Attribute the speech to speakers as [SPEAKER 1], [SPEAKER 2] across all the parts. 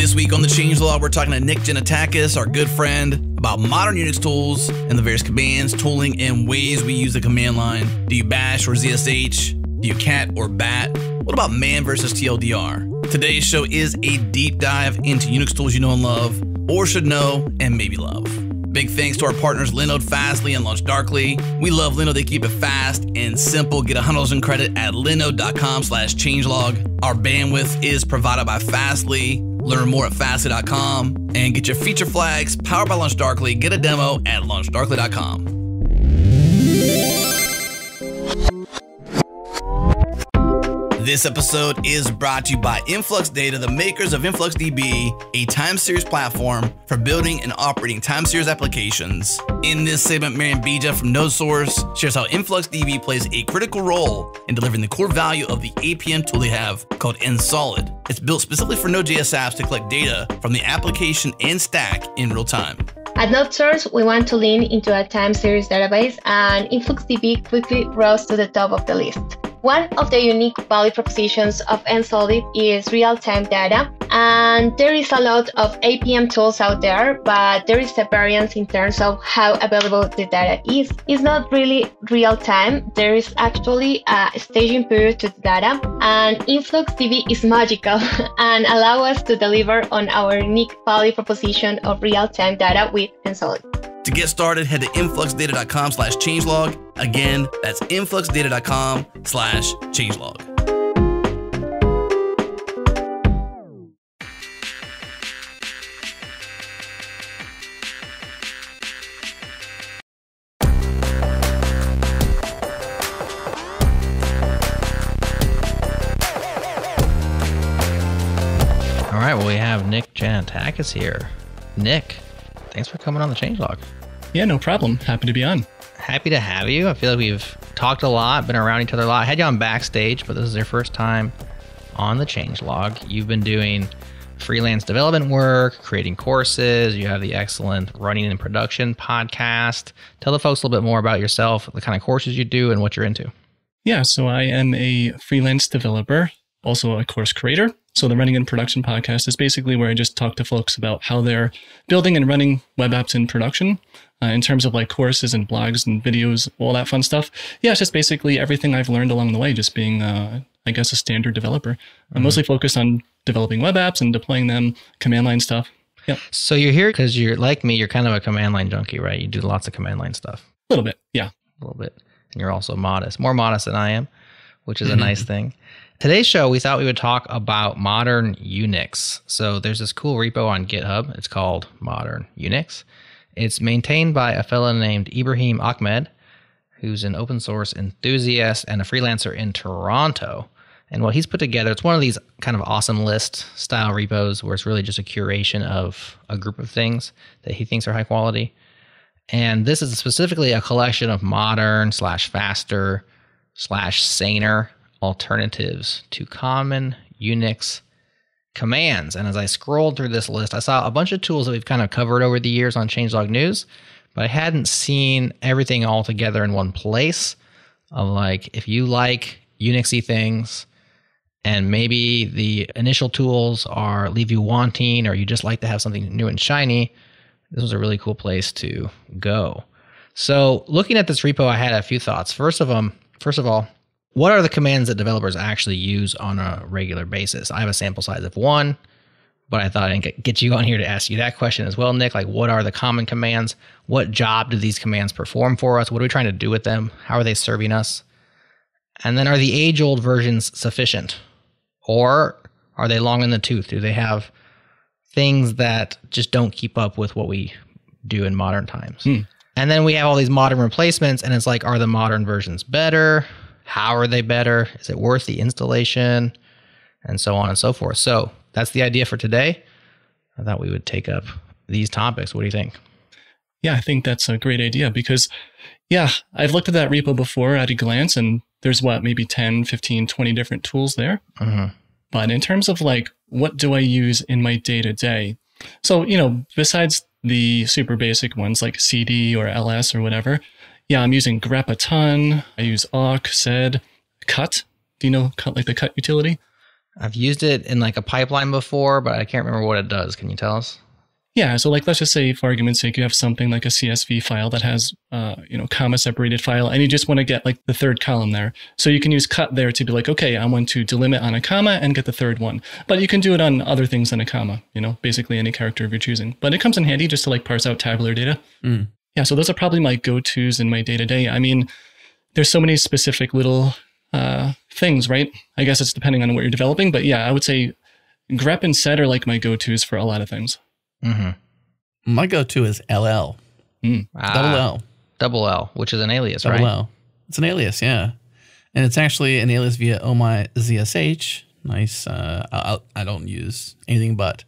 [SPEAKER 1] This week on the Change Changelog, we're talking to Nick Janetakis, our good friend, about modern Unix tools and the various commands, tooling, and ways we use the command line. Do you bash or ZSH? Do you cat or bat? What about man versus TLDR? Today's show is a deep dive into Unix tools you know and love, or should know and maybe love. Big thanks to our partners Linode, Fastly, and LaunchDarkly. We love Linode. They keep it fast and simple. Get $100 in credit at linode.com slash changelog. Our bandwidth is provided by Fastly. Learn more at fastly.com and get your feature flags powered by LaunchDarkly. Get a demo at launchdarkly.com. This episode is brought to you by Influx Data, the makers of InfluxDB, a time series platform for building and operating time series applications. In this segment, Marian Bija from NodeSource shares how InfluxDB plays a critical role in delivering the core value of the APM tool they have called NSolid. It's built specifically for Node.js apps to collect data from the application and stack in real time.
[SPEAKER 2] At NodeSource, we want to lean into a time series database, and InfluxDB quickly rose to the top of the list. One of the unique value propositions of NSolid is real-time data, and there is a lot of APM tools out there, but there is a variance in terms of how available the data is. It's not really real-time. There is actually a staging period to the data, and InfluxDB is magical and allow us to deliver on our unique value proposition of real-time data with NSolid.
[SPEAKER 1] To get started, head to influxdata.com slash changelog. Again, that's influxdata.com slash changelog.
[SPEAKER 3] All right, well, we have Nick Janetakis here. Nick, thanks for coming on the changelog.
[SPEAKER 4] Yeah, no problem. Happy to be on.
[SPEAKER 3] Happy to have you. I feel like we've talked a lot, been around each other a lot. I had you on backstage, but this is your first time on the changelog. You've been doing freelance development work, creating courses. You have the excellent Running in Production podcast. Tell the folks a little bit more about yourself, the kind of courses you do, and what you're into.
[SPEAKER 4] Yeah, so I am a freelance developer, also a course creator. So the Running in Production podcast is basically where I just talk to folks about how they're building and running web apps in production uh, in terms of like courses and blogs and videos, all that fun stuff. Yeah, it's just basically everything I've learned along the way, just being, uh, I guess, a standard developer. I'm mostly focused on developing web apps and deploying them, command line stuff. Yeah,
[SPEAKER 3] So you're here because you're like me, you're kind of a command line junkie, right? You do lots of command line stuff.
[SPEAKER 4] A little bit. Yeah.
[SPEAKER 3] a little bit. And you're also modest, more modest than I am, which is a nice thing. Today's show, we thought we would talk about modern Unix. So there's this cool repo on GitHub. It's called Modern Unix. It's maintained by a fellow named Ibraheem Ahmed, who's an open source enthusiast and a freelancer in Toronto. And what he's put together, it's one of these kind of awesome list style repos where it's really just a curation of a group of things that he thinks are high quality. And this is specifically a collection of modern slash faster slash saner alternatives to common Unix commands. And as I scrolled through this list, I saw a bunch of tools that we've kind of covered over the years on Changelog News, but I hadn't seen everything all together in one place. Of like, if you like Unixy things, and maybe the initial tools are leave you wanting, or you just like to have something new and shiny, this was a really cool place to go. So, looking at this repo, I had a few thoughts. First of them, first of all, what are the commands that developers actually use on a regular basis? I have a sample size of one, but I thought I'd get- get you on here to ask you that question as well, Nick. Like, what are the common commands? What job do these commands perform for us? What are we trying to do with them? How are they serving us? And then, are the age old versions sufficient? Or are they long in the tooth? Do they have things that just don't keep up with what we do in modern times? Hmm. And then we have all these modern replacements, and it's like, are the modern versions better? How are they better? Is it worth the installation? And so on and so forth. So that's the idea for today. I thought we would take up these topics. What do you think?
[SPEAKER 4] Yeah, I think that's a great idea because, yeah, I've looked at that repo before at a glance and there's what, maybe 10, 15, 20 different tools there.
[SPEAKER 3] Mhm.
[SPEAKER 4] But in terms of like, what do I use in my day to day? So, you know, besides the super basic ones like CD or LS or whatever, yeah, I'm using grep a ton. I use awk, sed, cut. Do you know cut like the cut utility?
[SPEAKER 3] I've used it in like a pipeline before, but I can't remember what it does. Can you tell us?
[SPEAKER 4] Yeah, so like let's just say for argument's sake you have something like a CSV file that has uh, you know comma separated file and you just want to get like the third column there. So you can use cut there to be like okay, I want to delimit on a comma and get the third one. But you can do it on other things than a comma, you know, basically any character of your choosing. But it comes in handy just to like parse out tabular data.
[SPEAKER 1] Mm.
[SPEAKER 4] Yeah, so those are probably my go-tos in my day-to-day. I mean, there's so many specific little uh, things, right? I guess it's depending on what you're developing, but yeah, I would say grep and sed are like my go-tos for a lot of things.
[SPEAKER 3] Mm-hmm.
[SPEAKER 1] My go-to is LL.
[SPEAKER 4] Mm.
[SPEAKER 1] Double L.
[SPEAKER 3] Double L, which is an alias,
[SPEAKER 1] Double
[SPEAKER 3] right?
[SPEAKER 1] L. It's an alias, yeah. And it's actually an alias via Oh My ZSH. Nice. Uh, I, I don't use anything but.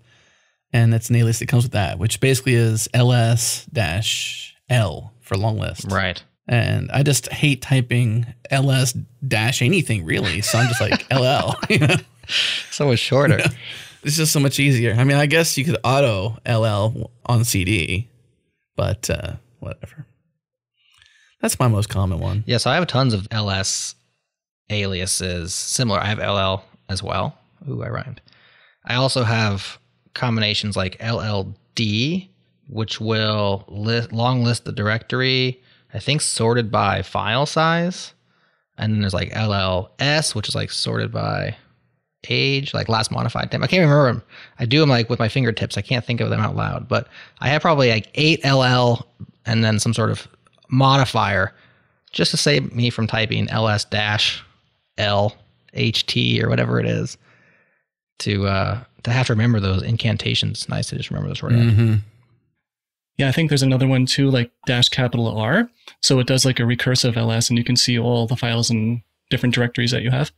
[SPEAKER 1] And that's an alias that comes with that, which basically is ls dash L for long list.
[SPEAKER 3] Right.
[SPEAKER 1] And I just hate typing ls dash anything really. So I'm just like LL. You know?
[SPEAKER 3] So much shorter.
[SPEAKER 1] It's just so much easier. I mean, I guess you could auto LL on CD, but uh, whatever. That's my most common one.
[SPEAKER 3] Yeah, so I have tons of LS aliases similar. I have LL as well. Ooh, I rhymed. I also have combinations like LLD, which will list, long list the directory, I think sorted by file size. And then there's like LLS, which is like sorted by age, like last modified time. I can't remember them. I do them like with my fingertips. I can't think of them out loud, but I have probably like eight LL and then some sort of modifier just to save me from typing ls dash l ht or whatever it is to uh to have to remember those incantations. Nice to just remember those short.
[SPEAKER 1] Mm-hmm.
[SPEAKER 4] Yeah, I think there's another one too, like dash capital R. So it does like a recursive ls, and you can see all the files and different directories that you have.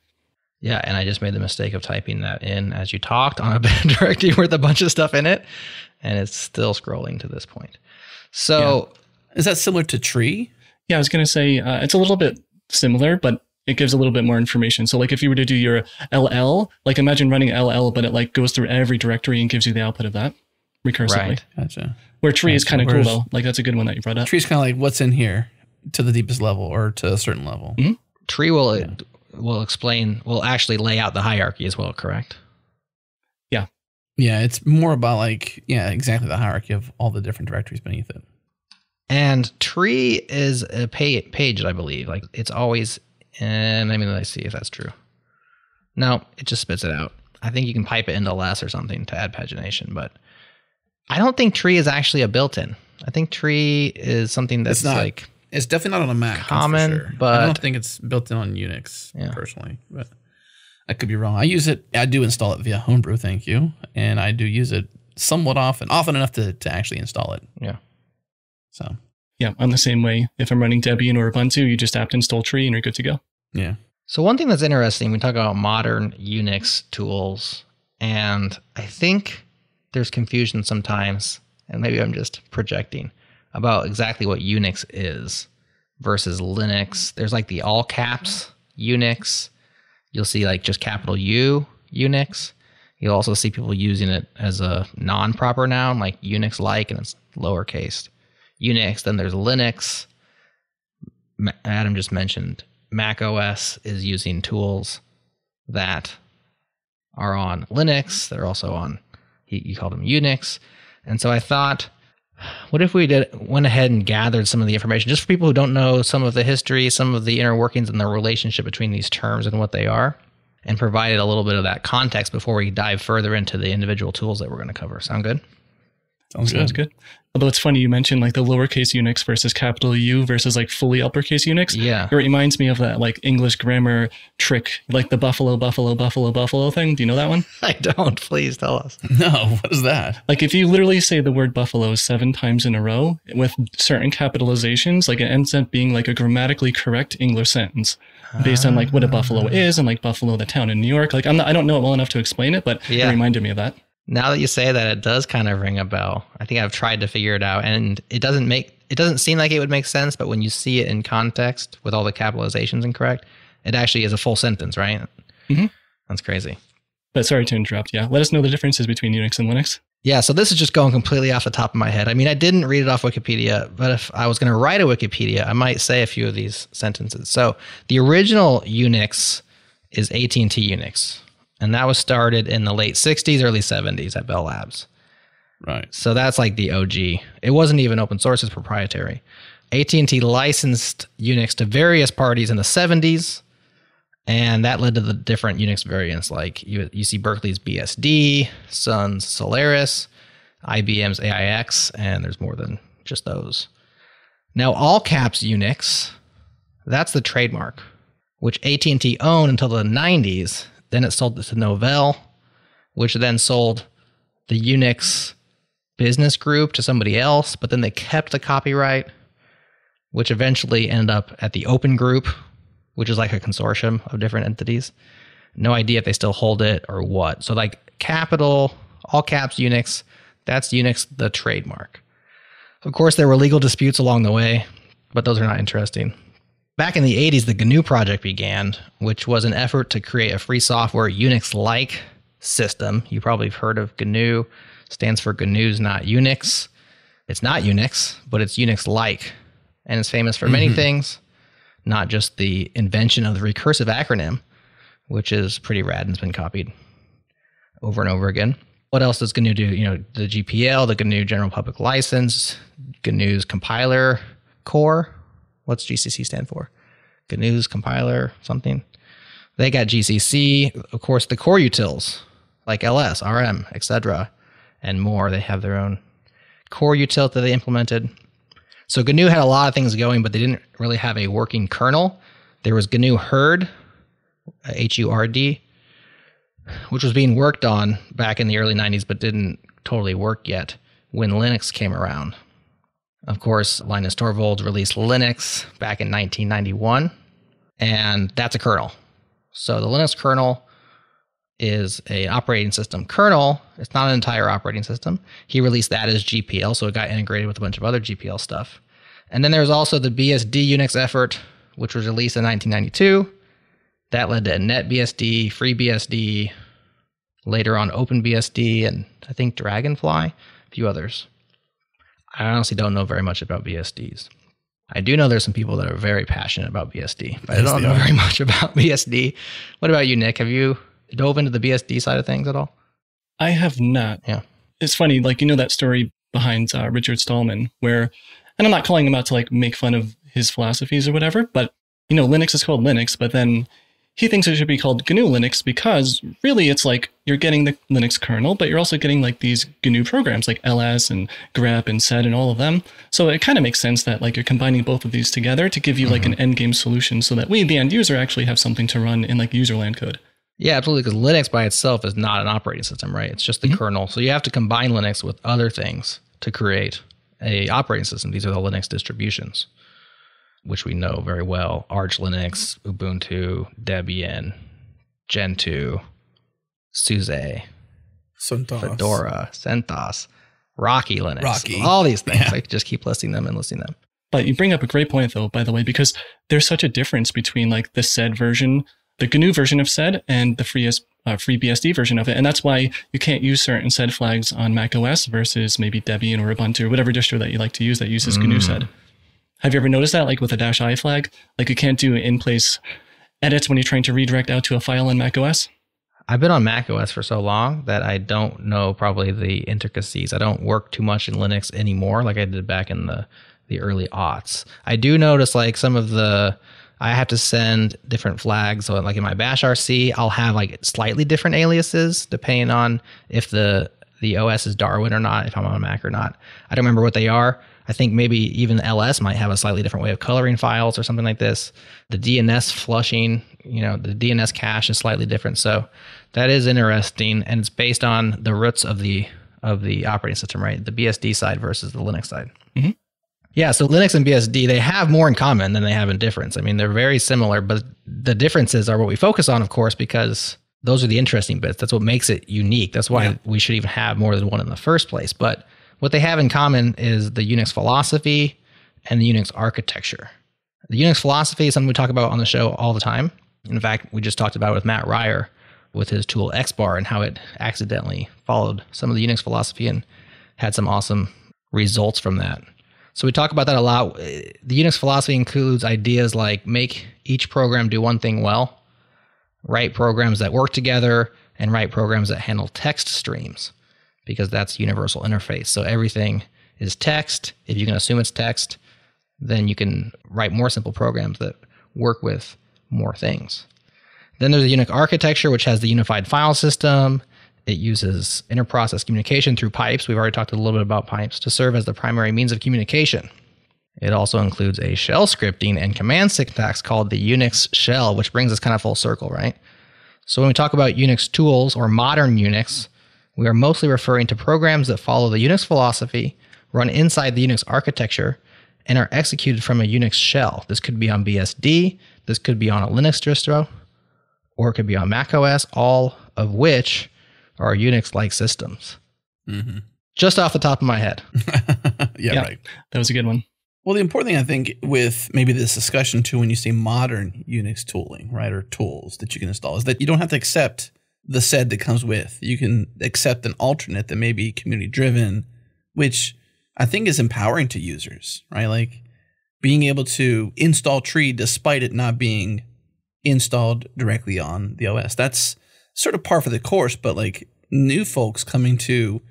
[SPEAKER 3] Yeah, and I just made the mistake of typing that in as you talked on a directory with a bunch of stuff in it, and it's still scrolling to this point. So
[SPEAKER 1] Is that similar to tree?
[SPEAKER 4] Yeah, I was going to say uh, it's a little bit similar, but it gives a little bit more information. So like if you were to do your LL, like imagine running LL, but it like goes through every directory and gives you the output of that recursively.
[SPEAKER 3] Right.
[SPEAKER 1] Gotcha.
[SPEAKER 4] Where tree is kind of cool though. Like that's a good one that you brought up.
[SPEAKER 1] Tree is kind of like what's in here to the deepest level or to a certain level.
[SPEAKER 4] Mhm.
[SPEAKER 3] tree will will explain will actually lay out the hierarchy as well, correct?
[SPEAKER 1] Yeah, Yeah, it's more about like yeah, exactly the hierarchy of all the different directories beneath it.
[SPEAKER 3] And tree is a pa- page, I believe. Like it's always. And I mean, let's see if that's true. No, it just spits it out. I think you can pipe it into less or something to add pagination, but I don't think tree is actually a built-in. I think tree is something that's
[SPEAKER 1] It's not.
[SPEAKER 3] like
[SPEAKER 1] It's definitely not on a Mac.
[SPEAKER 3] Common,
[SPEAKER 1] sure. I don't think it's built in on Unix
[SPEAKER 3] Yeah.
[SPEAKER 1] personally. But I could be wrong. I use it. I do install it via Homebrew. Thank you, and I do use it somewhat often, often enough to to actually install it.
[SPEAKER 3] yeah.
[SPEAKER 1] So
[SPEAKER 4] Yeah, I'm the same way. If I'm running Debian or Ubuntu, you just apt install tree and you're good to go.
[SPEAKER 1] yeah,
[SPEAKER 3] So one thing that's interesting, we talk about modern Unix tools, and I think there's confusion sometimes, and maybe I'm just projecting about exactly what Unix is versus Linux. There's like the all caps Unix. You'll see like just capital U Unix. You'll also see people using it as a non-proper noun, like Unix like, and it's lowercase. Unix. Then there's Linux. Adam just mentioned Mac OS is using tools that are on Linux. They're also on, you, called them Unix. And so I thought, what if we did went ahead and gathered some of the information just for people who don't know some of the history, some of the inner workings and the relationship between these terms and what they are, and provided a little bit of that context before we dive further into the individual tools that we're going to cover. Sound good?
[SPEAKER 1] Sounds
[SPEAKER 4] Sounds
[SPEAKER 1] good.
[SPEAKER 4] good. Although it's funny you mentioned like the lowercase Unix versus capital U versus like fully uppercase Unix.
[SPEAKER 3] Yeah.
[SPEAKER 4] It reminds me of that like English grammar trick, like the buffalo, buffalo, buffalo, buffalo thing. Do you know that one?
[SPEAKER 3] I don't. Please tell us.
[SPEAKER 1] No, what is that?
[SPEAKER 4] Like if you literally say the word buffalo seven times in a row with certain capitalizations, like it ends up being like a grammatically correct English sentence based on like what a buffalo ah. is and like Buffalo, the town in New York. Like I'm not, I don't know it well enough to explain it, but
[SPEAKER 3] Yeah.
[SPEAKER 4] it reminded me of that.
[SPEAKER 3] Now that you say that, it does kind of ring a bell. I think I've tried to figure it out, and it doesn't make it doesn't seem like it would make sense. But when you see it in context with all the capitalizations incorrect, it actually is a full sentence, right?
[SPEAKER 4] Mhm.
[SPEAKER 3] That's crazy.
[SPEAKER 4] But sorry to interrupt. Yeah. Let us know the differences between Unix and Linux.
[SPEAKER 3] Yeah, so this is just going completely off the top of my head. I mean, I didn't read it off Wikipedia, but if I was going to write a Wikipedia, I might say a few of these sentences. So the original Unix is AT&T Unix, And that was started in the late 60s, early 70s at Bell Labs.
[SPEAKER 5] Right.
[SPEAKER 3] So that's like the OG. It wasn't even open source; it's proprietary. AT&T licensed Unix to various parties in the 70s, and that led to the different Unix variants like UC Berkeley's BSD, Sun's Solaris, IBM's AIX, and there's more than just those. Now, all caps Unix, that's the trademark, which AT&T owned until the 90s. Then it sold it to Novell, which then sold the Unix business group to somebody else, but then they kept the copyright, which eventually ended up at the Open Group, which is like a consortium of different entities. No idea if they still hold it or what. So, like capital, all caps Unix, that's Unix, the trademark. Of course, there were legal disputes along the way, but those are not interesting. Back in the 80s, the GNU project began, which was an effort to create a free software Unix like system. You probably have heard of GNU stands for GNU's not Unix. It's not Unix, but it's Unix like. And it's famous for many mm-hmm. things, not just the invention of the recursive acronym, which is pretty rad and has been copied over and over again. What else does GNU do? You know, the GPL, the GNU General Public License, GNU's compiler core. What's GCC stand for? GNU's compiler something. They got GCC, of course, the core utils like ls, rm, etc and more. They have their own core utility that they implemented. So GNU had a lot of things going, but they didn't really have a working kernel. There was GNU Hurd, H U R D, which was being worked on back in the early 90s, but didn't totally work yet when Linux came around. Of course, Linus Torvalds released Linux back in 1991, and that's a kernel. So the Linux kernel is a operating system kernel. It's not an entire operating system. He released that as GPL, so it got integrated with a bunch of other GPL stuff. And then there's also the BSD Unix effort, which was released in 1992. That led to NetBSD, FreeBSD, later on OpenBSD, and I think Dragonfly, a few others. I honestly don't know very much about BSDs. I do know there's some people that are very passionate about BSD, but yes, I don't know are. very much about BSD. What about you, Nick? Have you dove into the BSD side of things at all?
[SPEAKER 4] I have not.
[SPEAKER 3] Yeah.
[SPEAKER 4] It's funny, like, you know, that story behind uh, Richard Stallman, where, and I'm not calling him out to like make fun of his philosophies or whatever, but, you know, Linux is called Linux, but then he thinks it should be called GNU Linux because really it's like you're getting the Linux kernel, but you're also getting like these GNU programs like ls and grep and sed and all of them. So it kind of makes sense that like you're combining both of these together to give you like mm-hmm. an end game solution so that we, the end user, actually have something to run in like userland code.
[SPEAKER 3] Yeah, absolutely. Because Linux by itself is not an operating system, right? It's just the mm-hmm. kernel. So you have to combine Linux with other things to create a operating system. These are the Linux distributions, which we know very well: Arch Linux, Ubuntu, Debian, Gentoo, SUSE,
[SPEAKER 5] CentOS.
[SPEAKER 3] Fedora, CentOS, Rocky Linux,
[SPEAKER 5] Rocky.
[SPEAKER 3] all these things. Yeah. I could just keep listing them and listing them.
[SPEAKER 4] But you bring up a great point, though, by the way, because there's such a difference between like the sed version the GNU version of SED and the free, uh, free BSD version of it. And that's why you can't use certain SED flags on Mac OS versus maybe Debian or Ubuntu or whatever distro that you like to use that uses mm. GNU SED. Have you ever noticed that, like with a dash i flag? Like you can't do in place edits when you're trying to redirect out to a file in Mac OS?
[SPEAKER 3] I've been on Mac OS for so long that I don't know probably the intricacies. I don't work too much in Linux anymore like I did back in the, the early aughts. I do notice like some of the I have to send different flags. So like in my bash RC, I'll have like slightly different aliases depending on if the the OS is Darwin or not, if I'm on a Mac or not. I don't remember what they are. I think maybe even LS might have a slightly different way of coloring files or something like this. The DNS flushing, you know, the DNS cache is slightly different. So that is interesting, and it's based on the roots of the of the operating system, right? The BSD side versus the Linux side. Mm-hmm. Yeah, so Linux and BSD, they have more in common than they have in difference. I mean, they're very similar, but the differences are what we focus on, of course, because those are the interesting bits. That's what makes it unique. That's why yeah. we should even have more than one in the first place. But what they have in common is the Unix philosophy and the Unix architecture. The Unix philosophy is something we talk about on the show all the time. In fact, we just talked about it with Mat Ryer with his tool XBAR and how it accidentally followed some of the Unix philosophy and had some awesome results from that. So we talk about that a lot. The Unix philosophy includes ideas like make each program do one thing well, write programs that work together, and write programs that handle text streams because that's universal interface. So everything is text. If you can assume it's text, then you can write more simple programs that work with more things. Then there's the Unix architecture, which has the unified file system. It uses interprocess communication through pipes. We've already talked a little bit about pipes to serve as the primary means of communication. It also includes a shell scripting and command syntax called the Unix shell, which brings us kind of full circle, right? So when we talk about Unix tools or modern Unix, we are mostly referring to programs that follow the Unix philosophy, run inside the Unix architecture, and are executed from a Unix shell. This could be on BSD, this could be on a Linux distro, or it could be on macOS, all of which are Unix like systems.
[SPEAKER 1] Mm-hmm.
[SPEAKER 3] Just off the top of my head.
[SPEAKER 1] yeah,
[SPEAKER 4] Yeah.
[SPEAKER 1] right.
[SPEAKER 4] That was a good one.
[SPEAKER 1] Well, the important thing I think with maybe this discussion too, when you say modern Unix tooling, right, or tools that you can install, is that you don't have to accept the sed that comes with. You can accept an alternate that may be community driven, which I think is empowering to users, right? Like being able to install Tree despite it not being installed directly on the OS. That's sort of par for the course, but like new folks coming to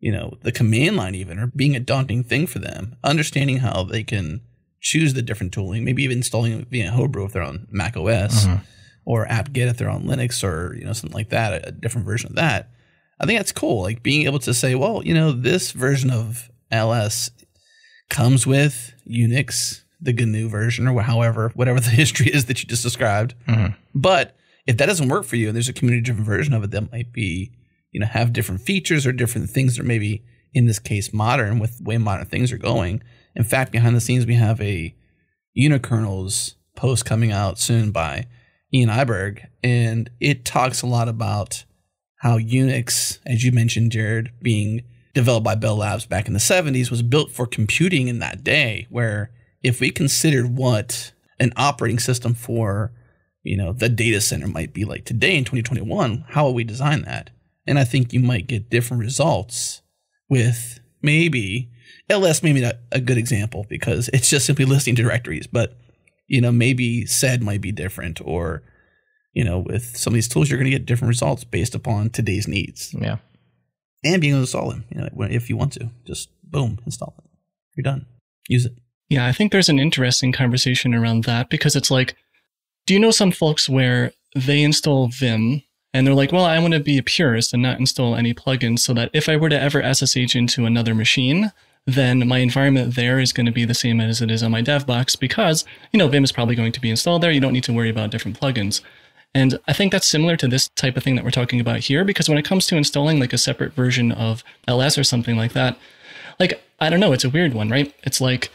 [SPEAKER 1] you know, the command line even, or being a daunting thing for them. Understanding how they can choose the different tooling, maybe even installing it via Homebrew if they're on Mac OS,
[SPEAKER 3] Mhm.
[SPEAKER 1] Or apt-get if they're on Linux, or you know something like that, a, a different version of that. I think that's cool. Like being able to say, well, you know, this version of LS comes with Unix, the GNU version, or however, whatever the history is that you just described.
[SPEAKER 3] Mhm.
[SPEAKER 1] But if that doesn't work for you, and there's a community-driven version of it that might be you know have different features or different things that are maybe in this case modern with the way modern things are going in fact behind the scenes we have a unikernels post coming out soon by ian Eyberg and it talks a lot about how unix as you mentioned jared being developed by bell labs back in the 70s was built for computing in that day where if we considered what an operating system for you know the data center might be like today in 2021 how would we design that? And I think you might get different results with maybe LS maybe not a good example because it's just simply listing directories, but you know, maybe SED might be different or you know, with some of these tools you're going to get different results based upon today's needs
[SPEAKER 3] Yeah.
[SPEAKER 1] and being able to install them, you know, if you want to. Just boom, install it. You're done. Use it.
[SPEAKER 4] Yeah, I think there's an interesting conversation around that because it's like, do you know some folks where they install Vim and they're like, well, I want to be a purist and not install any plugins so that if I were to ever SSH into another machine, then my environment there is going to be the same as it is on my dev box because, you know, Vim is probably going to be installed there. You don't need to worry about different plugins. And I think that's similar to this type of thing that we're talking about here because when it comes to installing like a separate version of LS or something like that, like, I don't know, it's a weird one, right? It's like,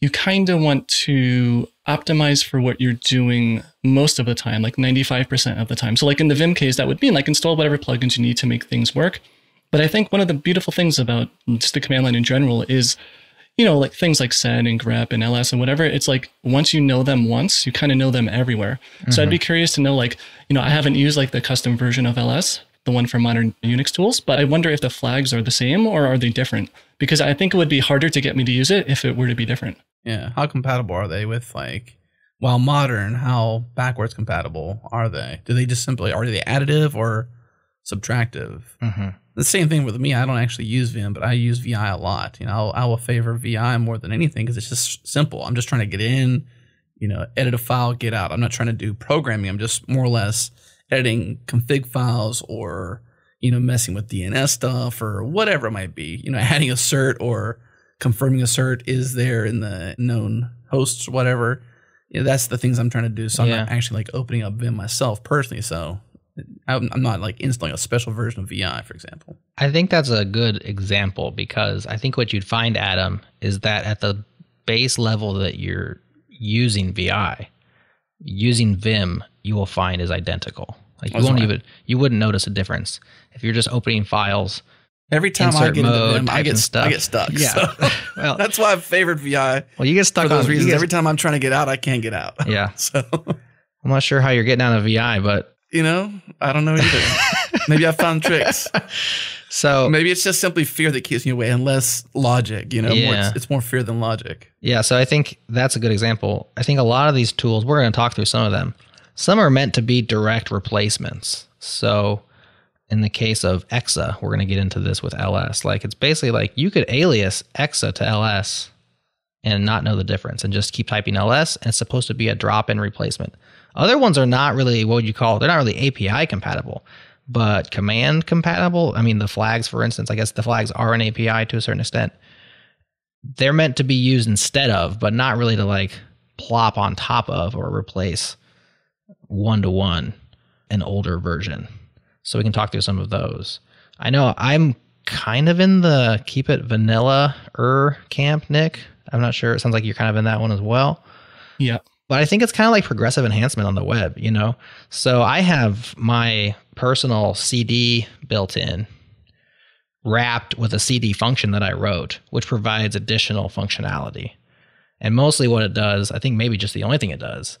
[SPEAKER 4] you kind of want to optimize for what you're doing most of the time, like 95% of the time. So, like in the Vim case, that would mean like install whatever plugins you need to make things work. But I think one of the beautiful things about just the command line in general is, you know, like things like sed and grep and ls and whatever. It's like once you know them once, you kind of know them everywhere. So I'd be mm-hmm. curious to know, like, you know, I haven't used like the custom version of ls, the one for modern Unix tools, but I wonder if the flags are the same or are they different? Because I think it would be harder to get me to use it if it were to be different.
[SPEAKER 1] Yeah. How compatible are they with like while modern, how backwards compatible are they? Do they just simply are they additive or subtractive?
[SPEAKER 3] Mm-hmm.
[SPEAKER 1] The same thing with me. I don't actually use Vim, but I use VI a lot. You know, I'll, I will favor VI more than anything because it's just simple. I'm just trying to get in, you know, edit a file, get out. I'm not trying to do programming. I'm just more or less editing config files or you know messing with DNS stuff or whatever it might be. You know, adding a cert or confirming a cert is there in the known hosts, whatever. You know, that's the things I'm trying to do. So I'm not actually like opening up Vim myself personally. So I'm, I'm not like installing a special version of VI, for example.
[SPEAKER 3] I think that's a good example because I think what you'd find, Adam, is that at the base level that you're using VI, using Vim, you will find is identical. Like you
[SPEAKER 1] That's
[SPEAKER 3] won't
[SPEAKER 1] right.
[SPEAKER 3] even you wouldn't notice a difference if you're just opening files.
[SPEAKER 1] Every time I
[SPEAKER 3] Insert
[SPEAKER 1] get into
[SPEAKER 3] mode,
[SPEAKER 1] Vim, I get stuck. I get stuck.
[SPEAKER 3] Yeah.
[SPEAKER 1] So
[SPEAKER 3] Well,
[SPEAKER 1] that's why I've favored VI
[SPEAKER 3] well, you get stuck
[SPEAKER 1] for those
[SPEAKER 3] on
[SPEAKER 1] reasons.
[SPEAKER 3] get-
[SPEAKER 1] Every time I'm trying to get out, I can't get out.
[SPEAKER 3] yeah,
[SPEAKER 1] So
[SPEAKER 3] I'm not sure how you're getting out of VI, but
[SPEAKER 1] you know, I don't know either. Maybe I found tricks.
[SPEAKER 3] so
[SPEAKER 1] Maybe it's just simply fear that keeps me away, and less logic. You know, more, it's, it's more fear than logic.
[SPEAKER 3] Yeah, so I think that's a good example. I think a lot of these tools, we're going to talk through some of them. Some are meant to be direct replacements. So in the case of exa, we're going to get into this with ls. Like it's basically like you could alias exa to ls and not know the difference and just keep typing ls and it's supposed to be a drop in replacement. Other ones are not really what would you call, they're not really API compatible, but command compatible. I mean, the flags, for instance, I guess the flags are an API to a certain extent. They're meant to be used instead of, but not really to like plop on top of or replace one to one an older version. So we can talk through some of those. I know I'm kind of in the keep it vanilla er camp, Nick. I'm not sure. It sounds like you're kind of in that one as well.
[SPEAKER 4] Yeah.
[SPEAKER 3] But I think it's kind of like progressive enhancement on the web, you know? So I have my personal CD built in wrapped with a CD function that I wrote, which provides additional functionality. And mostly what it does, I think maybe just the only thing it does,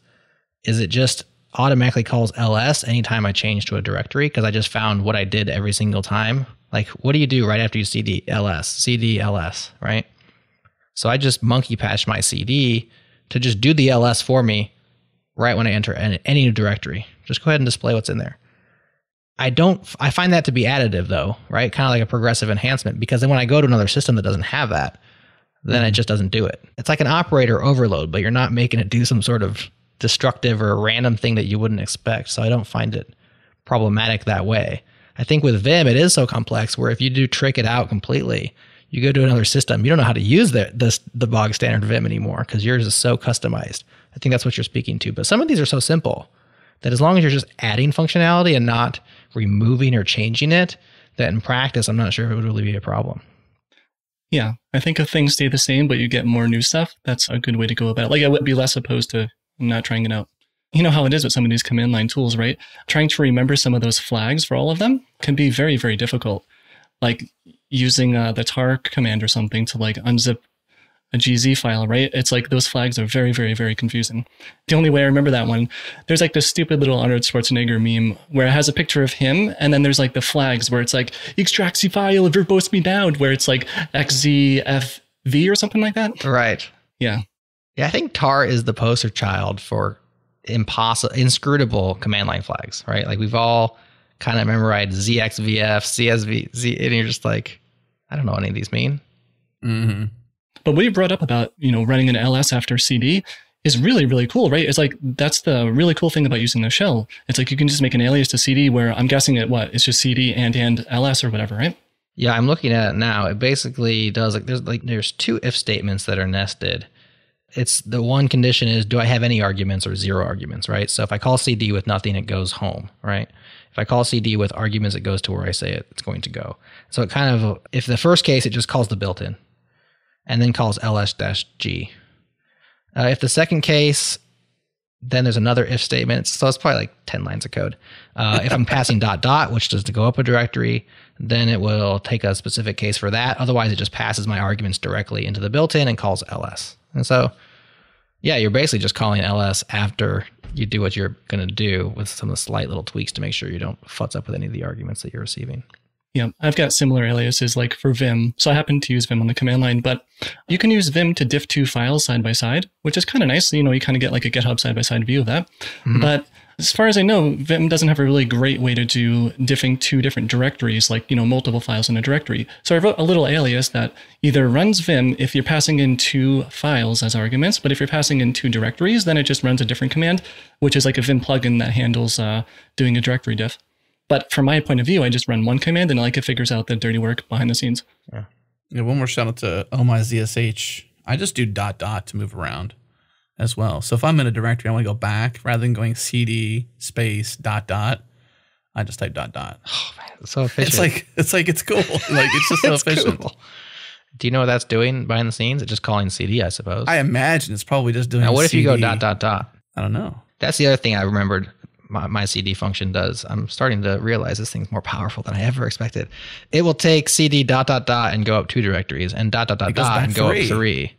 [SPEAKER 3] is it just automatically calls ls anytime I change to a directory because I just found what I did every single time. Like, what do you do right after you cd ls, cd ls, right? So I just monkey patch my CD to just do the ls for me right when I enter any, any new directory. Just go ahead and display what's in there. I don't, I find that to be additive though, right? Kind of like a progressive enhancement because then when I go to another system that doesn't have that, then it mm-hmm. just doesn't do it. It's like an operator overload, but you're not making it do some sort of destructive or random thing that you wouldn't expect. So I don't find it problematic that way. I think with Vim, it is so complex where if you do trick it out completely, you go to another system, you don't know how to use the the, the bog standard Vim anymore because yours is so customized. I think that's what you're speaking to. But some of these are so simple that as long as you're just adding functionality and not removing or changing it, that in practice, I'm not sure if it would really be a problem.
[SPEAKER 4] Yeah, I think if things stay the same, but you get more new stuff, that's a good way to go about it. Like I would be less opposed to not trying it out. You know how it is with some of these command line tools, right? Trying to remember some of those flags for all of them can be very, very difficult. Like using uh, the tar command or something to like unzip a GZ file, right? It's like those flags are very, very, very confusing. The only way I remember that one, there's like this stupid little Arnold Schwarzenegger meme where it has a picture of him, and then there's like the flags where it's like extract file verbose me down, where it's like XZFV or something like that.
[SPEAKER 3] Right.
[SPEAKER 4] Yeah.
[SPEAKER 3] Yeah, I think tar is the poster child for impossible, inscrutable command line flags, right? Like we've all kind of memorized ZXVF, CSV, Z, and you're just like, I don't know what any of these mean.
[SPEAKER 5] Mm-hmm.
[SPEAKER 4] But what you brought up about, you know, running an ls after CD is really, really cool, right? It's like, that's the really cool thing about using the shell. It's like you can just make an alias to CD where I'm guessing it, what? It's just CD and and ls or whatever, right?
[SPEAKER 3] Yeah, I'm looking at it now. It basically does like there's like there's two if statements that are nested. It's the one condition is do I have any arguments or zero arguments, right? So if I call CD with nothing, it goes home, right? If I call CD with arguments, it goes to where I say it, it's going to go. So it kind of if the first case it just calls the built-in and then calls ls-g. Uh, if the second case, then there's another if statement. So it's probably like 10 lines of code. Uh, if I'm passing dot dot, which does to go up a directory, then it will take a specific case for that. Otherwise, it just passes my arguments directly into the built in and calls ls. And so, yeah, you're basically just calling ls after you do what you're going to do with some of the slight little tweaks to make sure you don't futz up with any of the arguments that you're receiving.
[SPEAKER 4] Yeah, I've got similar aliases like for Vim. So I happen to use Vim on the command line, but you can use Vim to diff two files side by side, which is kind of nice. You know, you kind of get like a GitHub side by side view of that. Mm-hmm. But as far as I know, Vim doesn't have a really great way to do diffing two different directories, like, you know, multiple files in a directory. So I wrote a little alias that either runs Vim if you're passing in two files as arguments, but if you're passing in two directories, then it just runs a different command, which is like a Vim plugin that handles uh, doing a directory diff. But from my point of view, I just run one command and like it figures out the dirty work behind the scenes.
[SPEAKER 5] Yeah. Yeah. One more shout out to Oh My ZSH. I just do dot dot to move around as well. So if I'm in a directory, I want to go back rather than going CD space dot dot. I just type dot dot.
[SPEAKER 3] Oh man, so efficient.
[SPEAKER 5] It's like it's like it's cool. Like it's just so it's efficient. Cool.
[SPEAKER 3] Do you know what that's doing behind the scenes? It's just calling CD, I suppose.
[SPEAKER 5] I imagine it's probably just doing.
[SPEAKER 3] Now, what CD. if you go dot dot dot?
[SPEAKER 5] I don't know.
[SPEAKER 3] That's the other thing I remembered my, my, CD function does. I'm starting to realize this thing's more powerful than I ever expected. It will take CD dot dot dot and go up two directories and dot dot dot dot and go three. up three.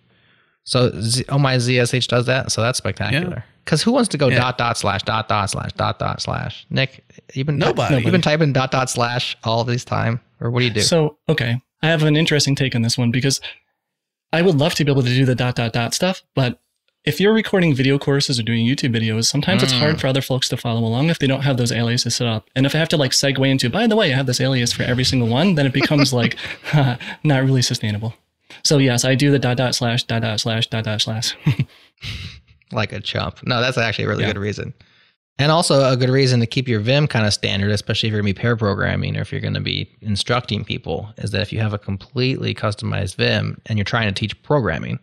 [SPEAKER 3] So Z, oh my ZSH does that. So that's spectacular. Because yeah. who wants to go yeah. dot dot slash dot dot slash dot dot slash? Nick, you've been
[SPEAKER 5] nobody.
[SPEAKER 3] You've been typing dot dot slash all this time, or what do you do?
[SPEAKER 4] So okay, I have an interesting take on this one because I would love to be able to do the dot dot dot stuff, but if you're recording video courses or doing YouTube videos, sometimes it's
[SPEAKER 3] Mm.
[SPEAKER 4] hard for other folks to follow along if they don't have those aliases set up. And if I have to like segue into, by the way, I have this alias for every single one, then it becomes like not really sustainable. So yes, I do the dot dot slash dot dot slash dot dot slash.
[SPEAKER 3] like a chump. No, that's actually a really
[SPEAKER 4] Yeah.
[SPEAKER 3] good reason. And also a good reason to keep your Vim kind of standard, especially if you're going to be pair programming or if you're going to be instructing people, is that if you have a completely customized Vim and you're trying to teach programming,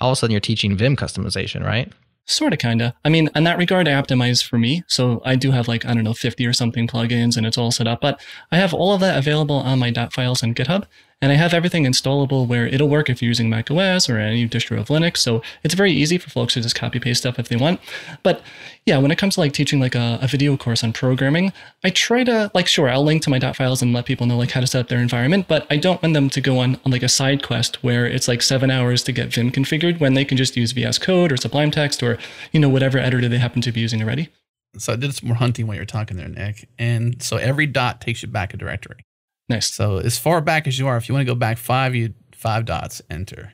[SPEAKER 3] all of a sudden you're teaching Vim customization, right?
[SPEAKER 4] Sort of, kind of. I mean, in that regard, I optimize for me. So I do have like, I don't know, 50 or something plugins and it's all set up. But I have all of that available on my dot files on GitHub. And I have everything installable where it'll work if you're using Mac OS or any distro of Linux. So it's very easy for folks to just copy paste stuff if they want. But yeah, when it comes to like teaching like a, a video course on programming, I try to like, sure, I'll link to my dot files and let people know like how to set up their environment, but I don't want them to go on, on like a side quest where it's like seven hours to get Vim configured when they can just use VS Code or Sublime Text or, you know, whatever editor they happen to be using already.
[SPEAKER 1] So I did some more hunting while you're talking there, Nick. And so every dot takes you back a directory.
[SPEAKER 4] Nice.
[SPEAKER 1] So as far back as you are, if you want to go back five, you five dots, enter.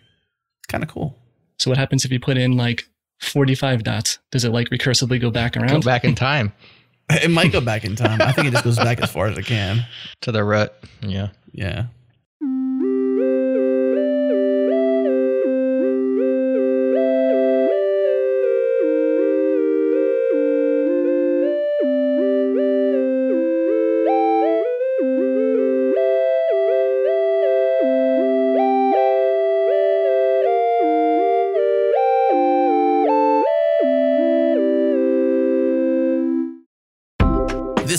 [SPEAKER 1] Kind of cool.
[SPEAKER 4] So what happens if you put in like 45 dots? Does it like recursively go back around?
[SPEAKER 3] Go
[SPEAKER 4] around?
[SPEAKER 3] back in time
[SPEAKER 1] It might go back in time. I think it just goes back as far as it can.
[SPEAKER 3] to the root. Yeah.
[SPEAKER 1] Yeah.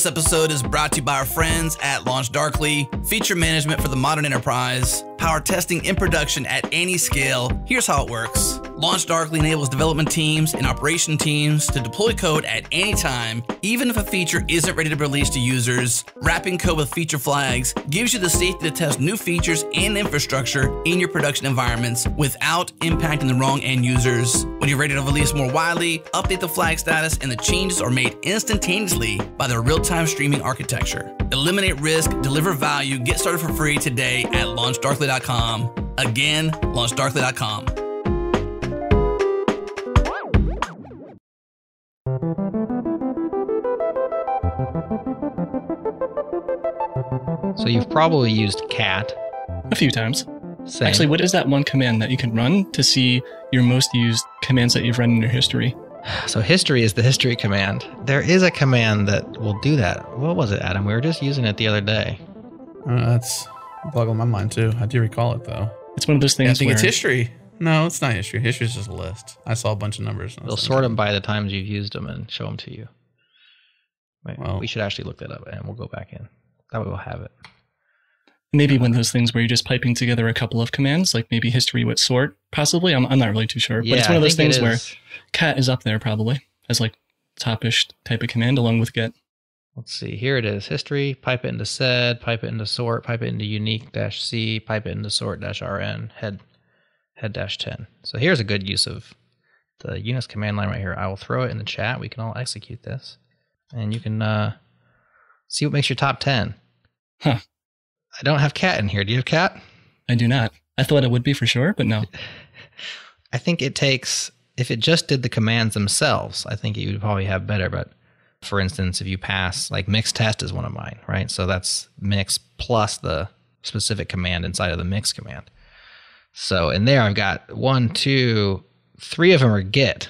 [SPEAKER 5] Episode is brought to you by our friends at LaunchDarkly, feature management for the modern enterprise, power testing in production at any scale. Here's how it works. LaunchDarkly enables development teams and operation teams to deploy code at any time, even if a feature isn't ready to release to users. Wrapping code with feature flags gives you the safety to test new features and infrastructure in your production environments without impacting the wrong end users. When you're ready to release more widely, update the flag status, and the changes are made instantaneously by their real time streaming architecture. Eliminate risk, deliver value, get started for free today at launchdarkly.com. Again, launchdarkly.com.
[SPEAKER 3] So you've probably used cat.
[SPEAKER 4] A few times.
[SPEAKER 3] Same.
[SPEAKER 4] Actually, what is that one command that you can run to see your most used commands that you've run in your history?
[SPEAKER 3] So history is the history command. There is a command that will do that. What was it, Adam? We were just using it the other day.
[SPEAKER 1] Uh, that's boggle my mind too. I do recall it though.
[SPEAKER 4] It's one of those
[SPEAKER 1] Yeah, I think
[SPEAKER 4] where
[SPEAKER 1] it's history. No, it's not history. History is just a list. I saw a bunch of numbers. and I
[SPEAKER 3] It'll sort them by the times you've used them and show them to you. Wait,
[SPEAKER 1] Well-
[SPEAKER 3] we should actually look that up and we'll go back in. That way we'll have it.
[SPEAKER 4] maybe one of those things where you're just piping together a couple of commands, like maybe history with sort, possibly. I'm, I'm not really too sure. but it's one of those things where cat is up there probably as like topish type of command along with get.
[SPEAKER 3] Let's see. Here it is. History. Pipe it into sed. Pipe it into sort. Pipe it into unique dash c. Pipe it into sort dash rn. Head head dash ten. So here's a good use of the Unix command line right here. I will throw it in the chat. We can all execute this, and you can uh, see what makes your top ten.
[SPEAKER 4] Huh.
[SPEAKER 3] I don't have cat in here. Do you have cat?
[SPEAKER 4] I do not. I thought it would be for sure, but no.
[SPEAKER 3] I think it takes if it just did the commands themselves, I think you would probably have better. But for instance, if you pass like mix test is one of mine, right? So that's mix plus the specific command inside of the mix command. So in there I've got one, two, three of them are git.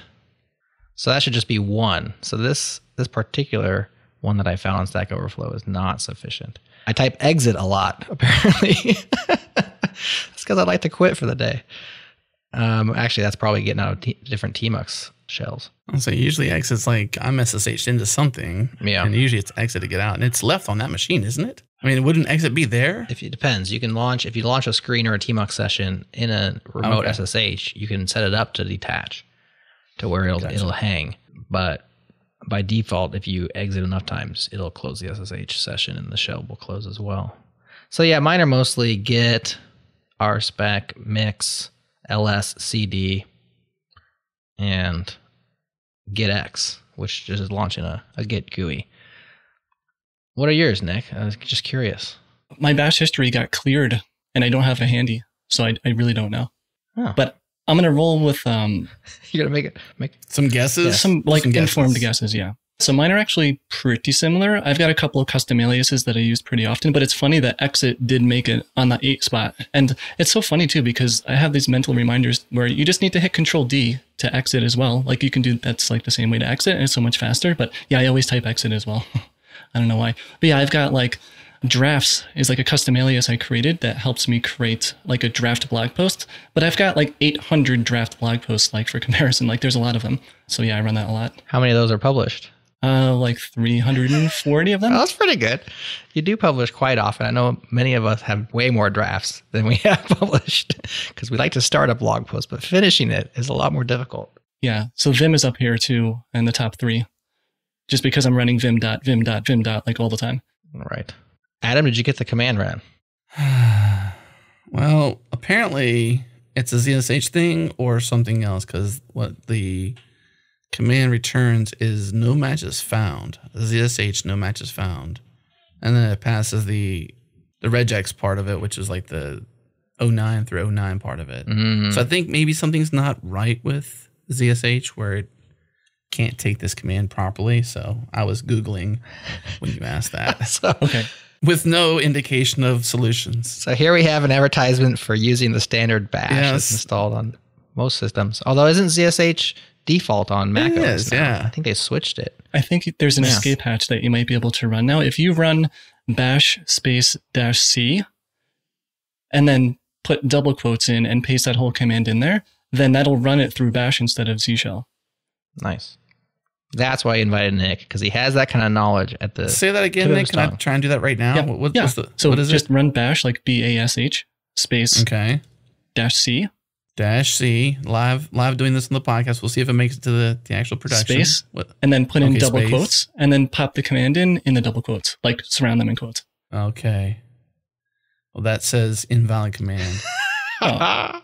[SPEAKER 3] So that should just be one. So this this particular one that I found on Stack Overflow is not sufficient. I type exit a lot, apparently. That's because I like to quit for the day. Um, actually, that's probably getting out of t- different Tmux shells.
[SPEAKER 1] I'll say usually exit's like I'm SSH into something.
[SPEAKER 3] Yeah.
[SPEAKER 1] And usually it's exit to get out. And it's left on that machine, isn't it? I mean, wouldn't exit be there?
[SPEAKER 3] If it depends, you can launch if you launch a screen or a Tmux session in a remote
[SPEAKER 1] Okay.
[SPEAKER 3] SSH, you can set it up to detach to where it'll
[SPEAKER 1] Gotcha.
[SPEAKER 3] it'll hang. But by default, if you exit enough times, it'll close the SSH session and the shell will close as well. So yeah, mine are mostly git, rspec, mix, ls, cd, and gitx, which just is launching a, a git GUI. What are yours, Nick? I was just curious.
[SPEAKER 4] My bash history got cleared and I don't have it handy. So I, I really don't know.
[SPEAKER 3] Oh.
[SPEAKER 4] But I'm gonna roll with um
[SPEAKER 3] You're gonna make it make
[SPEAKER 1] Some guesses.
[SPEAKER 4] some like
[SPEAKER 1] Some
[SPEAKER 4] informed
[SPEAKER 1] guesses.
[SPEAKER 4] guesses. Yeah. So mine are actually pretty similar. I've got a couple of custom aliases that I use pretty often, but it's funny that exit did make it on the eight spot. And it's so funny too because I have these mental reminders where you just need to hit control D to exit as well. Like you can do that's like the same way to exit and it's so much faster. But yeah, I always type exit as well. I don't know why. But yeah, I've got like drafts is like a custom alias I created that helps me create like a draft blog post. But I've got like 800 draft blog posts like for comparison. Like there's a lot of them. So yeah, I run that a lot.
[SPEAKER 3] how many of those are published?
[SPEAKER 4] Uh, like 340 of them.
[SPEAKER 3] That's pretty good. You do publish quite often. I know many of us have way more drafts than we have published because we like to start a blog post, but finishing it is a lot more difficult.
[SPEAKER 4] Yeah. So Vim is up here too in the top three, just because I'm running Vim dot Vim dot Vim dot like all the time.
[SPEAKER 3] Right. Adam, did you get the command ran?
[SPEAKER 1] well, apparently it's a ZSH thing or something else because what the command returns is no matches found. ZSH no matches found. And then it passes the the regex part of it, which is like the 09 through 09 part of it.
[SPEAKER 3] Mm.
[SPEAKER 1] So I think maybe something's not right with ZSH where it can't take this command properly. So I was Googling when you asked that
[SPEAKER 3] so,
[SPEAKER 4] Okay.
[SPEAKER 1] With no indication of solutions.
[SPEAKER 3] so here we have an advertisement for using the standard bash
[SPEAKER 1] Yes.
[SPEAKER 3] that's installed on most systems. Although isn't ZSH default on Mac
[SPEAKER 1] It
[SPEAKER 3] OS
[SPEAKER 1] is, yeah.
[SPEAKER 3] I think they switched it.
[SPEAKER 4] I think there's an
[SPEAKER 3] Yeah.
[SPEAKER 4] escape hatch that you might be able to run now. If you run bash space dash c and then put double quotes in and paste that whole command in there, then that'll run it through bash instead of Z shell.
[SPEAKER 3] Nice. That's why I invited Nick because he has that kind of knowledge at the.
[SPEAKER 1] Say that again, Nick.
[SPEAKER 3] his
[SPEAKER 1] Can I try and do that right now?
[SPEAKER 4] Yeah,
[SPEAKER 1] What, what-
[SPEAKER 4] yeah.
[SPEAKER 1] what's the,
[SPEAKER 4] So
[SPEAKER 1] what is
[SPEAKER 4] just
[SPEAKER 1] it?
[SPEAKER 4] run bash like B A S H space
[SPEAKER 1] Okay.
[SPEAKER 4] dash C
[SPEAKER 1] Dash C live live doing this on the podcast. We'll see if it makes it to the, the actual production.
[SPEAKER 4] Space.
[SPEAKER 1] What?
[SPEAKER 4] and then put in double
[SPEAKER 1] space.
[SPEAKER 4] quotes and then pop the command in in the double quotes, like surround them in quotes.
[SPEAKER 1] Okay. Well, that says invalid command
[SPEAKER 4] Oh,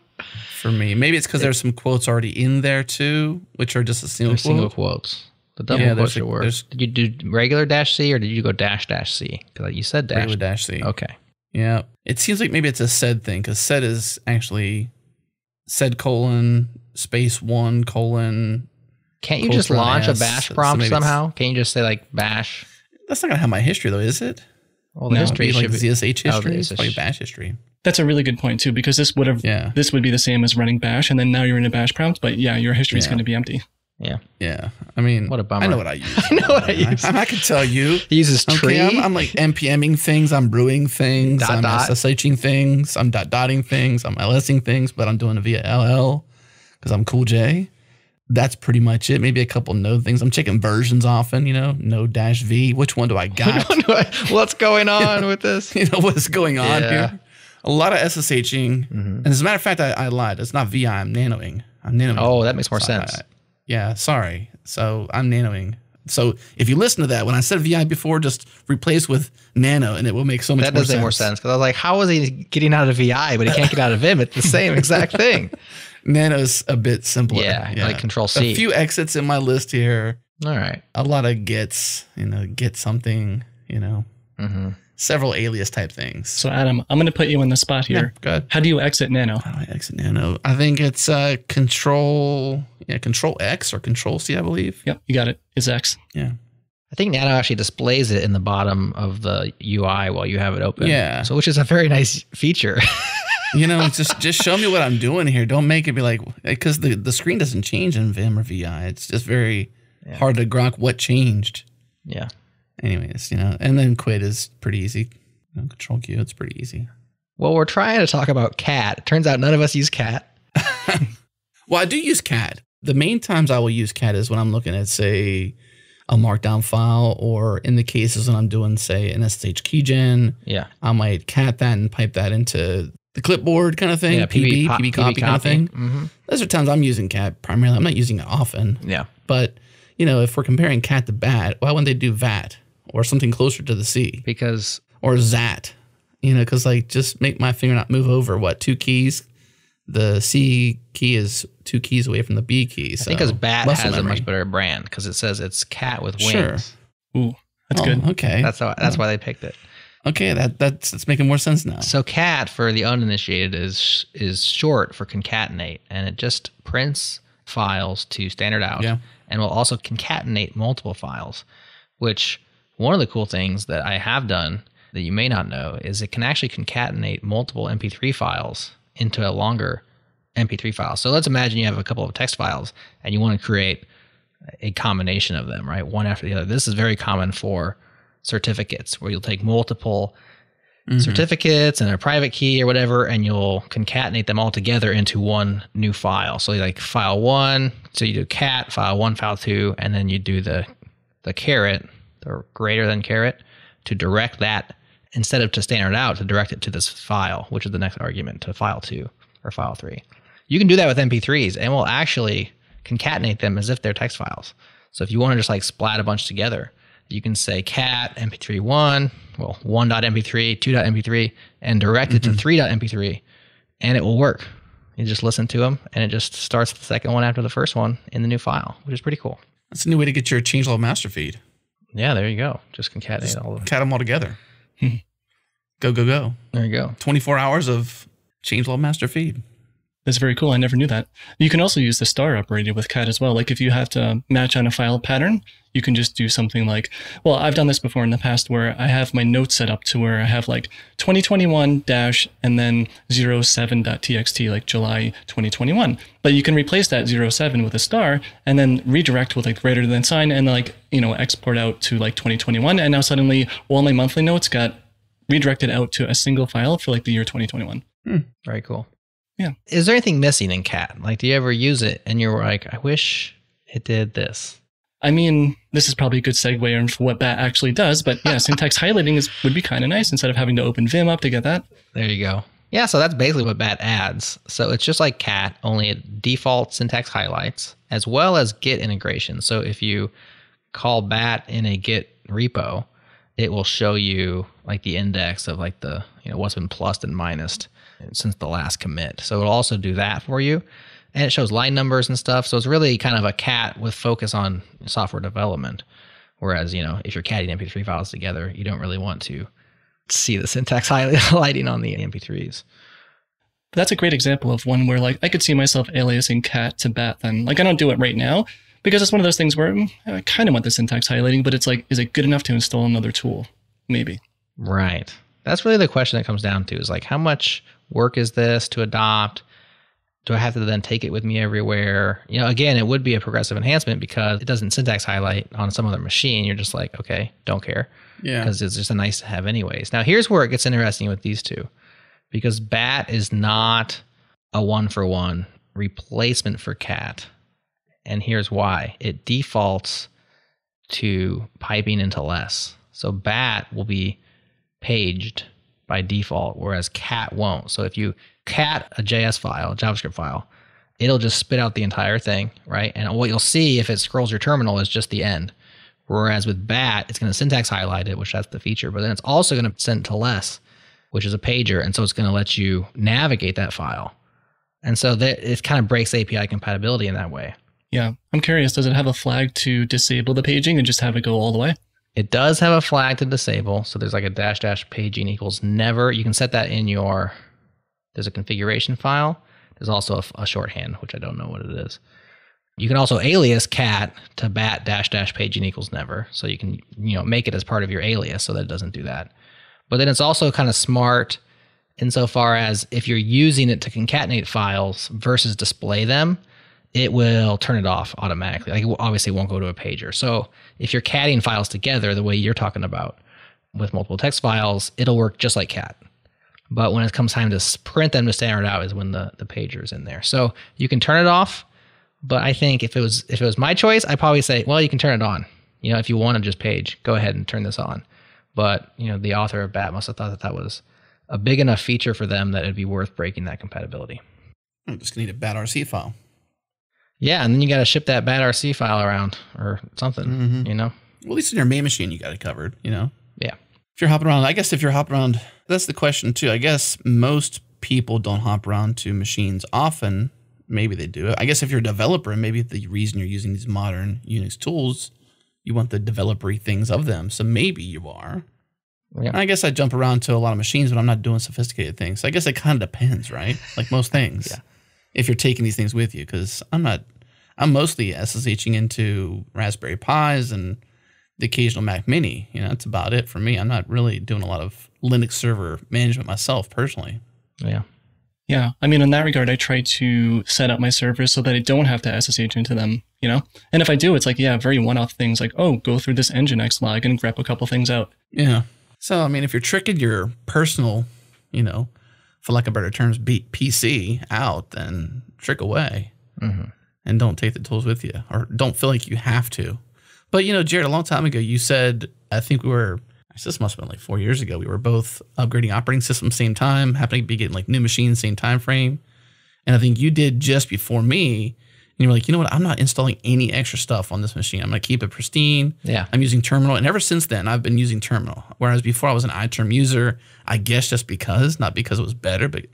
[SPEAKER 1] for me. Maybe it's because there's some quotes already in there too, which are just a single
[SPEAKER 3] There's single
[SPEAKER 1] quote.
[SPEAKER 3] quotes. The double
[SPEAKER 1] Yeah,
[SPEAKER 3] quotes
[SPEAKER 1] there's
[SPEAKER 3] should
[SPEAKER 1] a-
[SPEAKER 3] work.
[SPEAKER 1] there's-
[SPEAKER 3] Did you do regular dash C or did you go dash dash C? Because you sed dash.
[SPEAKER 1] Regular dash C.
[SPEAKER 3] Okay.
[SPEAKER 1] Yeah. It seems like maybe it's a sed thing because said is actually said colon space one colon.
[SPEAKER 3] Can't you just launch a
[SPEAKER 1] S,
[SPEAKER 3] bash prompt
[SPEAKER 1] maybe it's-
[SPEAKER 3] somehow? Can't you just say like bash?
[SPEAKER 1] That's not gonna have my history though, is it?
[SPEAKER 3] Well, the
[SPEAKER 4] No,
[SPEAKER 3] history
[SPEAKER 1] Be like
[SPEAKER 3] should be.
[SPEAKER 1] ZSH
[SPEAKER 3] Oh,
[SPEAKER 1] history.
[SPEAKER 3] the
[SPEAKER 1] it's probably
[SPEAKER 3] ZSH.
[SPEAKER 1] bash history.
[SPEAKER 4] that's a really good point too, because this would have
[SPEAKER 1] Yeah.
[SPEAKER 4] this would be the same as running bash, and then now you're in a bash prompt, but yeah, your history is
[SPEAKER 1] Yeah.
[SPEAKER 4] going to be empty.
[SPEAKER 1] Yeah. Yeah. I mean,
[SPEAKER 3] What a bummer.
[SPEAKER 1] I know what I use.
[SPEAKER 3] I know what I use.
[SPEAKER 1] I, I can tell you.
[SPEAKER 3] He uses tree.
[SPEAKER 1] Okay, I'm, I'm like npming things, I'm brewing things,
[SPEAKER 3] Dot,
[SPEAKER 1] I'm
[SPEAKER 3] dot.
[SPEAKER 1] SSHing things, I'm dot dotting things, I'm LSing things, but I'm doing it via LL because I'm cool J. That's pretty much it. Maybe a couple node things. I'm checking versions often, you know, node dash V. Which one do I got?
[SPEAKER 3] What's going on with this?
[SPEAKER 1] you know, what's going on
[SPEAKER 3] Yeah.
[SPEAKER 1] here? A lot of SSHing.
[SPEAKER 3] Mhm.
[SPEAKER 1] And as a matter of fact, I, I lied. It's not VI, I'm nanoing. I'm nanoing.
[SPEAKER 3] Oh, that makes more
[SPEAKER 1] So I-
[SPEAKER 3] sense.
[SPEAKER 1] Yeah, sorry. So I'm nanoing. So if you listen to that, when I said VI before, just replace with nano and it will make so much
[SPEAKER 3] That
[SPEAKER 1] more
[SPEAKER 3] does
[SPEAKER 1] sense.
[SPEAKER 3] make more sense because I was like, how is he getting out of VI, but he can't get out of Vim? It's the same exact thing.
[SPEAKER 1] Nano's a bit simpler.
[SPEAKER 3] Yeah, like Control C.
[SPEAKER 1] A few exits in my list here.
[SPEAKER 3] All right.
[SPEAKER 1] A lot of gets, you know, get something, you know,
[SPEAKER 3] Mm-hmm.
[SPEAKER 1] Several alias type things.
[SPEAKER 4] So Adam, I'm going to put you in the spot here.
[SPEAKER 1] yeah,
[SPEAKER 4] here.
[SPEAKER 1] good.
[SPEAKER 4] How do you exit Nano?
[SPEAKER 1] How do I exit Nano? I think it's uh, Control, yeah, Control X or Control C, I believe.
[SPEAKER 4] Yep, you got it. it. Is X.
[SPEAKER 1] Yeah.
[SPEAKER 3] I think Nano actually displays it in the bottom of the UI while you have it open.
[SPEAKER 1] Yeah.
[SPEAKER 3] So, which is a very nice feature.
[SPEAKER 1] You know, just just show me what I'm doing here. Don't make it be like because the the screen doesn't change in Vim or VI. It's just very
[SPEAKER 3] Yeah.
[SPEAKER 1] hard to grok what changed.
[SPEAKER 3] yeah.
[SPEAKER 1] Anyways, you know, and then quit is pretty easy. You know, control Q, it's pretty easy.
[SPEAKER 3] Well, we're trying to talk about cat. It turns out none of us use cat.
[SPEAKER 1] Well, I do use cat. The main times I will use cat is when I'm looking at, say, a markdown file, or in the cases when I'm doing, say, an SSH keygen,
[SPEAKER 3] Yeah.
[SPEAKER 1] I might cat that and pipe that into the clipboard kind of thing,
[SPEAKER 3] yeah.
[SPEAKER 1] PB,
[SPEAKER 3] po-
[SPEAKER 1] PB copy kind of thing.
[SPEAKER 3] Mm-hmm.
[SPEAKER 1] Those are times I'm using cat primarily. I'm not using it often,
[SPEAKER 3] Yeah.
[SPEAKER 1] but you know, if we're comparing CAT to BAT, why wouldn't they do VAT or something closer to the C
[SPEAKER 3] Because
[SPEAKER 1] or ZAT? You know, because like just make my finger not move over what two keys. The C key is two keys away from the B key. So I
[SPEAKER 3] think because Bat
[SPEAKER 1] muscle
[SPEAKER 3] has a much better brand because it says it's cat with wings.
[SPEAKER 1] Sure.
[SPEAKER 4] Ooh, that's
[SPEAKER 1] Oh,
[SPEAKER 4] good.
[SPEAKER 1] Okay.
[SPEAKER 3] That's how, that's why they picked it.
[SPEAKER 1] Okay, that that's that's making more sense now.
[SPEAKER 3] So cat for the uninitiated is is short for concatenate, and it just prints files to standard out,
[SPEAKER 1] Yeah.
[SPEAKER 3] and will also concatenate multiple files. Which one of the cool things that I have done that you may not know is it can actually concatenate multiple MP3 files into a longer MP3 file. So let's imagine you have a couple of text files and you want to create a combination of them, right? One after the other. This is very common for certificates where you'll take multiple mm-hmm. certificates and a private key or whatever, and you'll concatenate them all together into one new file. So like file one, so you do cat, file one, file two, and then you do the the caret, the greater than caret, to direct that instead of to standard out to direct it to this file, which is the next argument to file two or file three. You can do that with MP3s and we'll actually concatenate them as if they're text files. So if you want to just like splat a bunch together, you can say cat mp3 one, well, 1.mp3, 2.mp3, and direct it to mm-hmm. 3.mp3, and it will work. You just listen to them, and it just starts the second one after the first one in the new file, which is pretty cool.
[SPEAKER 1] That's a new way to get your changelog master feed.
[SPEAKER 3] Yeah, there you go. Just concatenate all of them.
[SPEAKER 1] Cat them all together. go go go.
[SPEAKER 3] There you go.
[SPEAKER 1] Twenty four hours of changelog master feed.
[SPEAKER 4] That's very cool. I never knew that. You can also use the star operator with cat as well. Like if you have to match on a file pattern, you can just do something like, well, I've done this before in the past where I have my notes set up to where I have like 2021 dash and then 07.txt, like July 2021. But you can replace that 07 with a star and then redirect with like greater than sign and like, you know, export out to like 2021. And now suddenly all my monthly notes got redirected out to a single file for like the year 2021. Hmm.
[SPEAKER 3] Very cool.
[SPEAKER 4] Yeah.
[SPEAKER 3] Is there anything missing in cat? Like, do you ever use it and you're like, I wish it did this?
[SPEAKER 4] I mean, this is probably a good segue into what BAT actually does, but yeah, syntax highlighting is would be kind of nice instead of having to open Vim up to get that.
[SPEAKER 3] There you go. Yeah, so that's basically what BAT adds. So it's just like cat, only it default syntax highlights as well as Git integration. So if you call BAT in a Git repo, it will show you like the index of like the you know what's been plussed and minused since the last commit. So it'll also do that for you. And it shows line numbers and stuff. So it's really kind of a cat with focus on software development. Whereas, you know, if you're catting MP3 files together, you don't really want to see the syntax highlighting on the MP3s.
[SPEAKER 4] That's a great example of one where like I could see myself aliasing cat to bat then. Like I don't do it right now because it's one of those things where mm, I kind of want the syntax highlighting, but it's like, is it good enough to install another tool? Maybe.
[SPEAKER 3] Right. That's really the question that comes down to is like how much work is this to adopt? Do I have to then take it with me everywhere? You know, again, it would be a progressive enhancement because it doesn't syntax highlight on some other machine. You're just like, okay, don't care
[SPEAKER 1] Yeah.
[SPEAKER 3] because it's just a nice to have anyways. Now, here's where it gets interesting with these two because BAT is not a one for one replacement for CAT. And here's why it defaults to piping into less. So BAT will be paged by default, whereas cat won't. So if you cat a JS file, a JavaScript file, it'll just spit out the entire thing, right? And what you'll see if it scrolls your terminal is just the end. Whereas with BAT, it's going to syntax highlight it, which that's the feature, but then it's also going to send to less, which is a pager. And so it's going to let you navigate that file. And so that it kind of breaks API compatibility in that way.
[SPEAKER 4] Yeah. I'm curious, does it have a flag to disable the paging and just have it go all the way?
[SPEAKER 3] It does have a flag to disable. So there's like a dash dash paging equals never. You can set that in your, there's a configuration file. There's also a, a shorthand, which I don't know what it is. You can also alias cat to bat dash dash paging equals never. So you can, you know, make it as part of your alias so that it doesn't do that. But then it's also kind of smart insofar as if you're using it to concatenate files versus display them, it will turn it off automatically. Like it obviously won't go to a pager. So if you're catting files together the way you're talking about with multiple text files, it'll work just like cat. But when it comes time to print them to standard out is when the, the pager is in there. So you can turn it off. But I think if it was if it was my choice, I'd probably say, well, you can turn it on. You know, if you want to just page, go ahead and turn this on. But you know, the author of BAT must have thought that that was a big enough feature for them that it'd be worth breaking that compatibility.
[SPEAKER 1] I'm just gonna need a bat RC file.
[SPEAKER 3] Yeah, and then you got to ship that bat RC file around or something.
[SPEAKER 1] Mhm.
[SPEAKER 3] You know?
[SPEAKER 1] Well, at least in your main machine, you got it covered. You know.
[SPEAKER 3] Yeah.
[SPEAKER 1] If you're hopping around, I guess if you're hopping around, that's the question too. I guess most people don't hop around to machines often. Maybe they do. I guess if you're a developer, maybe the reason you're using these modern Unix tools, you want the developery things of them. So maybe you are.
[SPEAKER 3] Yeah.
[SPEAKER 1] I guess I jump around to a lot of machines, but I'm not doing sophisticated things. So I guess it kind of depends, right? Like most things.
[SPEAKER 3] Yeah.
[SPEAKER 1] If you're taking these things with you, because I'm not, I'm mostly SSHing into Raspberry Pis and the occasional Mac Mini. You know, that's about it for me. I'm not really doing a lot of Linux server management myself personally.
[SPEAKER 3] Yeah.
[SPEAKER 4] Yeah. I mean, in that regard, I try to set up my servers so that I don't have to SSH into them, you know? And if I do, it's like, yeah, very one off things like, oh, go through this Nginx log and grep a couple things out.
[SPEAKER 1] Yeah. So, I mean, if you're tricking your personal, you know, for lack of better terms, beat PC out, then trick away
[SPEAKER 3] hmm
[SPEAKER 1] and don't take the tools with you or don't feel like you have to. But, you know, Jared, a long time ago, you said, I think we were, this must have been like four years ago, we were both upgrading operating systems same time, happening to be getting like new machines, same time frame. And I think you did just before me. And you were like, you know what? I'm not installing any extra stuff on this machine. I'm going to keep it pristine.
[SPEAKER 3] Yeah.
[SPEAKER 1] I'm using Terminal, and ever since then, I've been using Terminal. Whereas before, I was an iTerm user, I guess just because, not because it was better, but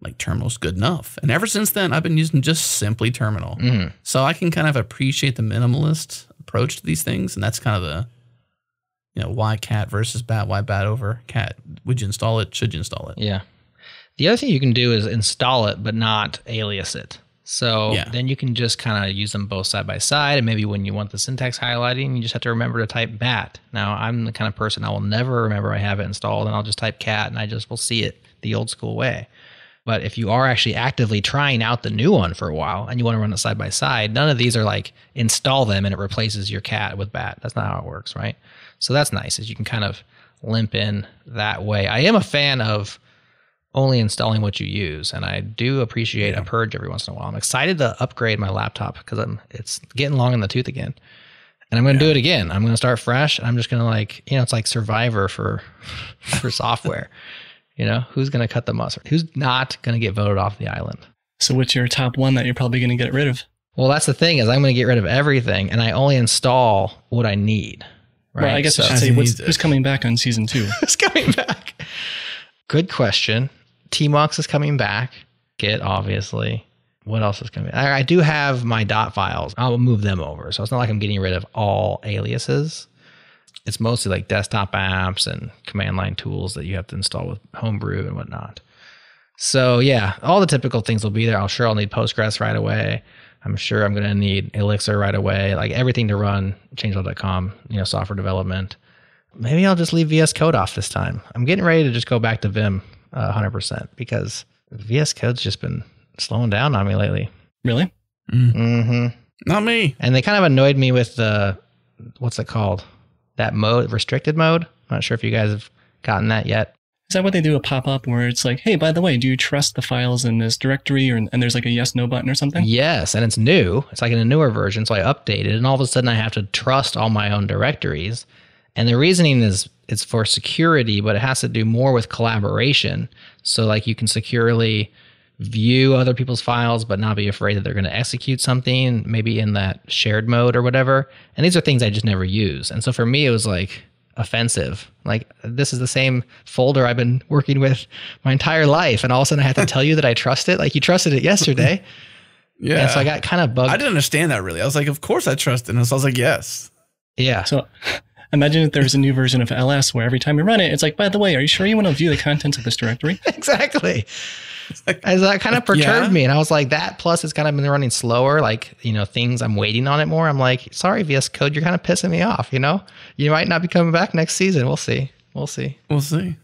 [SPEAKER 1] like Terminal's good enough. And ever since then, I've been using just simply Terminal.
[SPEAKER 3] Mhm.
[SPEAKER 1] So I can kind of appreciate the minimalist approach to these things, and that's kind of the, you know, why cat versus bat, why bat over cat. Would you install it? Should you install it?
[SPEAKER 3] Yeah. The other thing you can do is install it, but not alias it. So
[SPEAKER 1] Yeah.
[SPEAKER 3] then you can just kind of use them both side by side. And maybe when you want the syntax highlighting, you just have to remember to type bat. Now, I'm the kind of person I will never remember I have it installed, and I'll just type cat and I just will see it the old school way. But if you are actually actively trying out the new one for a while and you want to run it side by side, none of these are like install them and it replaces your cat with bat. That's not how it works, right? So that's nice, is you can kind of limp in that way. I am a fan of only installing what you use, and I do appreciate a purge every once in a while. I'm excited to upgrade my laptop because I'm it's getting long in the tooth again, and I'm going to do it again. I'm going to start fresh. I'm just going to like you know it's like Survivor for for software. You know who's going to cut the mustard? Who's not going to get voted off the island?
[SPEAKER 4] So, what's your top one that you're probably going to get rid of?
[SPEAKER 3] Well, that's the thing is I'm going to get rid of everything, and I only install what I need. Right.
[SPEAKER 4] Well, I guess
[SPEAKER 3] So-
[SPEAKER 4] I should say, what's, who's coming back on season two?
[SPEAKER 3] is coming back? Good question. Tmux is coming back. Git, obviously. What else is coming? I, I do have my dot files. I'll move them over. So it's not like I'm getting rid of all aliases. It's mostly like desktop apps and command line tools that you have to install with Homebrew and whatnot. So yeah, all the typical things will be there. I'm sure I'll need Postgres right away. I'm sure I'm going to need Elixir right away. Like everything to run changelog.com, you know, software development. Maybe I'll just leave VS Code off this time. I'm getting ready to just go back to Vim 100% because VS Code's just been slowing down on me lately.
[SPEAKER 4] Really?
[SPEAKER 3] hmm
[SPEAKER 1] Not me.
[SPEAKER 3] And they kind of annoyed me with the, what's it called? That mode, restricted mode. I'm not sure if you guys have gotten that yet.
[SPEAKER 4] Is that what they do a pop up where it's like, hey, by the way, do you trust the files in this directory? Or, and there's like a yes no button or something?
[SPEAKER 3] Yes, and it's new. It's like in a newer version, so I updated, and all of a sudden I have to trust all my own directories. And the reasoning is it's for security, but it has to do more with collaboration. So like you can securely view other people's files, but not be afraid that they're going to execute something, maybe in that shared mode or whatever. And these are things I just never use. And so for me, it was like offensive. Like this is the same folder I've been working with my entire life, and all of a sudden I have to tell you that I trust it. Like you trusted it yesterday.
[SPEAKER 1] Yeah.
[SPEAKER 3] And so I got kind of bugged.
[SPEAKER 1] I didn't understand that really. I was like, of course I trust it. And so I was like, yes.
[SPEAKER 3] yeah.
[SPEAKER 4] So imagine if there was a new version of LS where every time you run it, it's like, by the way, are you sure you want to view the contents of this directory?
[SPEAKER 3] exactly.
[SPEAKER 1] like-
[SPEAKER 3] As that kind of perturbed
[SPEAKER 1] Yeah.
[SPEAKER 3] me, and I was like, that plus it's kind of been running slower. Like you know, things I'm waiting on it more. I'm like, sorry, VS Code, you're kind of pissing me off. You know, you might not be coming back next season. We'll see. We'll see.
[SPEAKER 1] We'll see.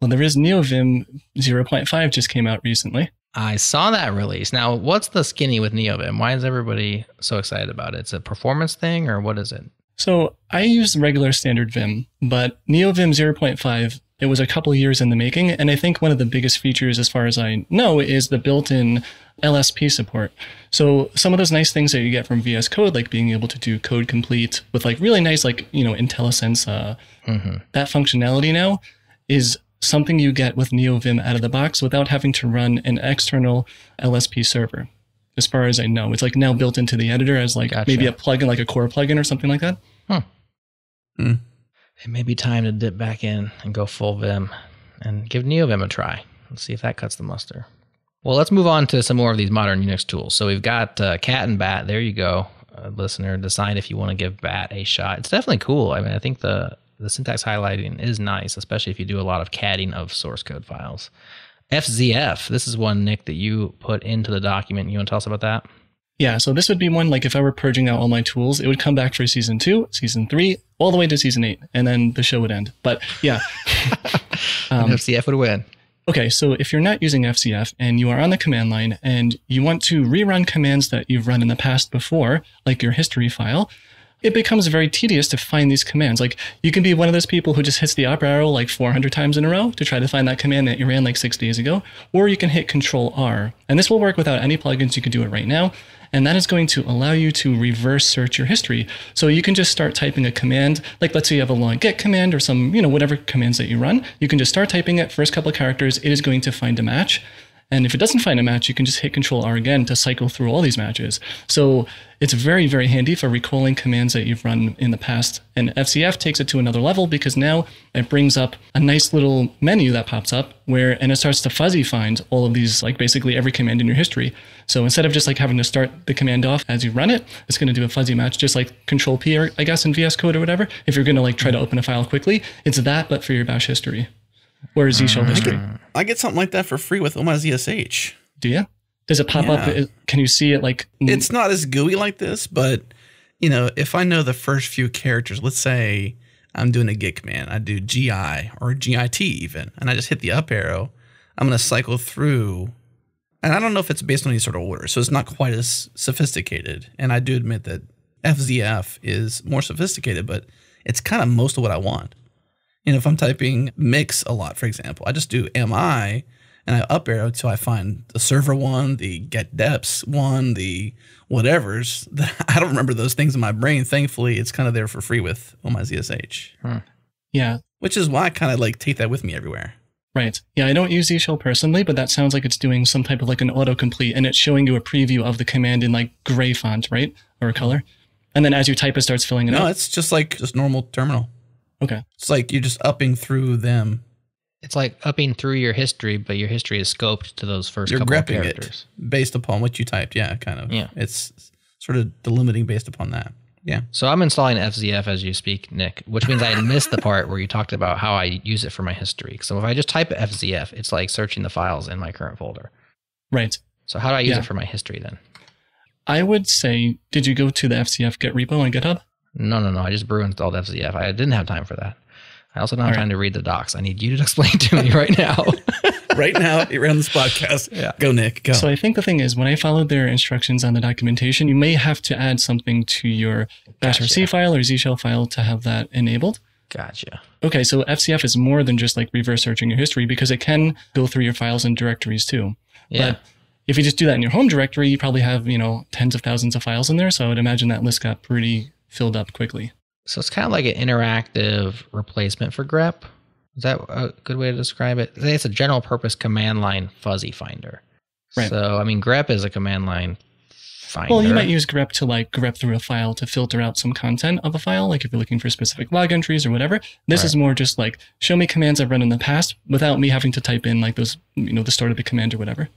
[SPEAKER 4] Well, there is NeoVim 0.5 just came out recently.
[SPEAKER 3] I saw that release. Now, what's the skinny with NeoVim? Why is everybody so excited about it? It's a performance thing, or what is it?
[SPEAKER 4] So I use regular standard Vim, but NeoVim 0.5, it was a couple years in the making. And I think one of the biggest features, as far as I know, is the built in LSP support. So some of those nice things that you get from VS Code, like being able to do code complete with like really nice, like, you know, IntelliSense, uh,
[SPEAKER 3] Mm-hmm.
[SPEAKER 4] that functionality now is something you get with NeoVim out of the box without having to run an external LSP server. As far as I know, it's like now built into the editor as like
[SPEAKER 3] Gotcha.
[SPEAKER 4] maybe a plugin, like a core plugin or something like that.
[SPEAKER 3] It may be time to dip back in and go full Vim and give NeoVim a try. Let's see if that cuts the muster. Well, let's move on to some more of these modern Unix tools. So we've got uh, Cat and Bat. There you go, uh, listener. Decide if you want to give Bat a shot. It's definitely cool. I mean, I think the the syntax highlighting is nice, especially if you do a lot of CADDing of source code files. FZF, this is one, Nick, that you put into the document. You want to tell us about that?
[SPEAKER 4] Yeah, so this would be one like if I were purging out all my tools, it would come back for season two, season three, all the way to season eight, and then the show would end. But yeah.
[SPEAKER 3] um, FZF would win.
[SPEAKER 4] Okay, so if you're not using FZF and you are on the command line and you want to rerun commands that you've run in the past before, like your history file, it becomes very tedious to find these commands. Like you can be one of those people who just hits the up arrow like 400 times in a row to try to find that command that you ran like six days ago, or you can hit Control R. And this will work without any plugins. You can do it right now. And that is going to allow you to reverse search your history. So you can just start typing a command, like let's say you have a long get command or some, you know, whatever commands that you run. You can just start typing it, first couple of characters, it is going to find a match. And if it doesn't find a match, you can just hit Control R again to cycle through all these matches. So it's very, very handy for recalling commands that you've run in the past. And FZF takes it to another level because now it brings up a nice little menu that pops up where, and it starts to fuzzy find all of these, like basically every command in your history. So instead of just like having to start the command off as you run it, it's going to do a fuzzy match, just like Control P, or I guess in VS Code or whatever. If you're going to like try to open a file quickly, it's that, but for your bash history. Where is Z shell uh, history?
[SPEAKER 1] I get something like that for free with OMA ZSH.
[SPEAKER 4] Do you? Does it pop
[SPEAKER 1] Yeah.
[SPEAKER 4] up? Can you see it like?
[SPEAKER 1] It's not as gooey like this, but you know, if I know the first few characters, let's say I'm doing a git command, I do GI or GIT even, and I just hit the up arrow, I'm going to cycle through. And I don't know if it's based on any sort of order, so it's not quite as sophisticated. And I do admit that FZF is more sophisticated, but it's kind of most of what I want. You know, if I'm typing mix a lot, for example, I just do MI and I up arrow until I find the server one, the get depths one, the whatever's. I don't remember those things in my brain. Thankfully, it's kind of there for free with Oh My ZSH,
[SPEAKER 4] yeah,
[SPEAKER 1] which is why I kind of like take that with me everywhere.
[SPEAKER 4] right. Yeah, I don't use Z shell personally, but that sounds like it's doing some type of like an autocomplete, and it's showing you a preview of the command in like gray font, right, or a color. And then as you type, it starts filling it
[SPEAKER 1] No,
[SPEAKER 4] up.
[SPEAKER 1] it's just like just normal terminal.
[SPEAKER 4] Okay.
[SPEAKER 1] It's like you're just upping through them.
[SPEAKER 3] It's like upping through your history, but your history is scoped to those 1st
[SPEAKER 1] You're
[SPEAKER 3] couple of
[SPEAKER 1] grepping
[SPEAKER 3] characters.
[SPEAKER 1] it based upon what you typed. Yeah, kind of.
[SPEAKER 3] Yeah.
[SPEAKER 1] It's sort of delimiting based upon that. Yeah.
[SPEAKER 3] So I'm installing FZF as you speak, Nick, which means I missed the part where you talked about how I use it for my history. So if I just type FZF, it's like searching the files in my current folder.
[SPEAKER 4] Right.
[SPEAKER 3] So how do I use
[SPEAKER 4] Yeah.
[SPEAKER 3] it for my history then?
[SPEAKER 4] I would say, did you go to the FZF Git repo on GitHub?
[SPEAKER 3] No, no, no. I just brew installed FZF. I didn't have time for that. I also don't have
[SPEAKER 4] All right.
[SPEAKER 3] time to read the docs. I need you to explain to me right now.
[SPEAKER 1] right now, you're on this podcast.
[SPEAKER 3] Yeah.
[SPEAKER 1] Go, Nick. Go.
[SPEAKER 4] So I think the thing is, when I followed their instructions on the documentation, you may have to add something to your bash
[SPEAKER 3] Gotcha.
[SPEAKER 4] RC file or Z shell file to have that enabled.
[SPEAKER 3] gotcha.
[SPEAKER 4] Okay, so FZF is more than just like reverse searching your history because it can go through your files and directories too.
[SPEAKER 3] Yeah.
[SPEAKER 4] But if you just do that in your home directory, you probably have, you know, tens of thousands of files in there. So I would imagine that list got pretty filled up quickly.
[SPEAKER 3] So it's kind of like an interactive replacement for grep. Is that a good way to describe it? It's a general purpose command line fuzzy finder.
[SPEAKER 4] Right.
[SPEAKER 3] So, I mean, grep is a command line finder.
[SPEAKER 4] Well, you might use grep to like grep through a file to filter out some content of a file, like if you're looking for specific log entries or whatever. This is more just like show me commands I've run in the past without me having to type in like those, you know, the start of the command or whatever.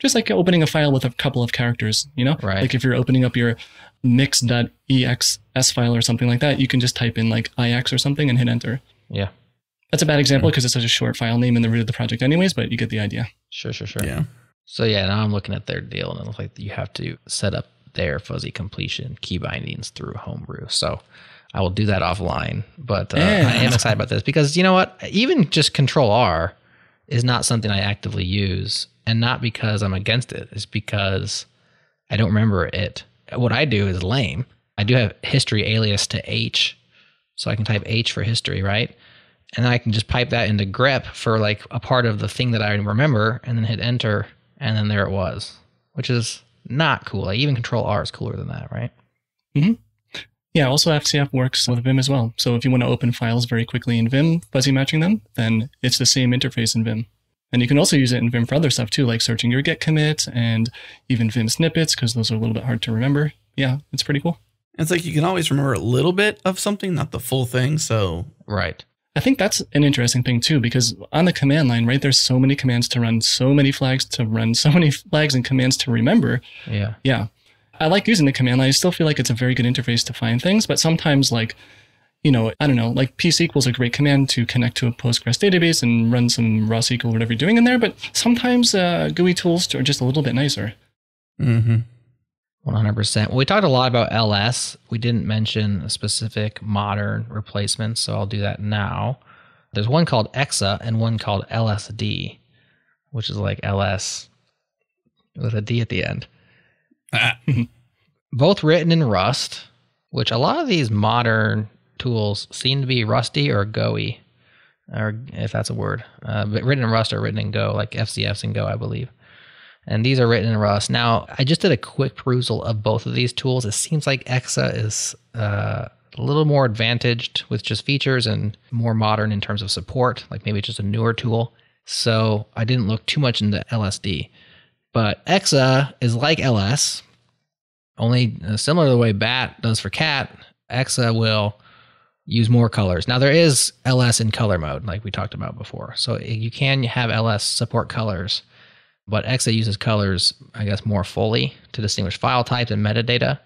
[SPEAKER 4] Just like opening a file with a couple of characters, you know?
[SPEAKER 3] Right.
[SPEAKER 4] Like if you're opening up your mix.exs file or something like that, you can just type in like ix or something and hit enter.
[SPEAKER 3] Yeah.
[SPEAKER 4] That's a bad example because it's such a short file name in the root of the project anyways, but you get the idea.
[SPEAKER 3] Sure, sure, sure.
[SPEAKER 1] yeah.
[SPEAKER 3] So yeah, now I'm looking at their deal, and it looks like you have to set up their fuzzy completion key bindings through Homebrew. So I will do that offline. But uh,
[SPEAKER 4] Yeah.
[SPEAKER 3] I am excited about this because you know what? Even just Control R is not something I actively use, and not because I'm against it. It's because I don't remember it. What I do is lame. I do have history alias to H, so I can type H for history, right? And then I can just pipe that into grep for like a part of the thing that I remember, and then hit enter, and then there it was, which is not cool. Like even Control R is cooler than that, right? Mm-hmm.
[SPEAKER 4] Yeah, also FZF works with Vim as well. So if you want to open files very quickly in Vim, fuzzy matching them, then it's the same interface in Vim. And you can also use it in Vim for other stuff too, like searching your Git commits and even Vim snippets, because those are a little bit hard to remember. Yeah, it's pretty cool.
[SPEAKER 1] It's like you can always remember a little bit of something, not the full thing. So
[SPEAKER 3] Right.
[SPEAKER 4] I think that's an interesting thing too, because on the command line, right, there's so many commands to run, so many flags to run, so many flags and commands to remember.
[SPEAKER 3] Yeah.
[SPEAKER 4] Yeah. I like using the command line. I still feel like it's a very good interface to find things, but sometimes like you know, I don't know, like pSQL is a great command to connect to a Postgres database and run some raw SQL, whatever you're doing in there. But sometimes uh, GUI tools are just a little bit nicer.
[SPEAKER 1] Mm-hmm.
[SPEAKER 3] 100%. Well, we talked a lot about LS. We didn't mention a specific modern replacement, so I'll do that now. There's one called EXA and one called LSD, which is like LS with a D at the end. Both written in Rust, which a lot of these modern tools seem to be rusty or GOey, or if that's a word. Uh, but written in Rust or written in Go, like FZFs in Go, I believe and these are written in Rust. Now, I just did a quick perusal of both of these tools. It seems like EXA is uh, a little more advantaged with just features and more modern in terms of support, like maybe just a newer tool. So I didn't look too much into LSD. But EXA is like LS, only uh, similar to the way BAT does for cat. EXA will use more colors. Now there is LS in color mode, like we talked about before. So eh, you can have LS support colors but EXA uses colors, I guess, more fully to distinguish file types and metadata.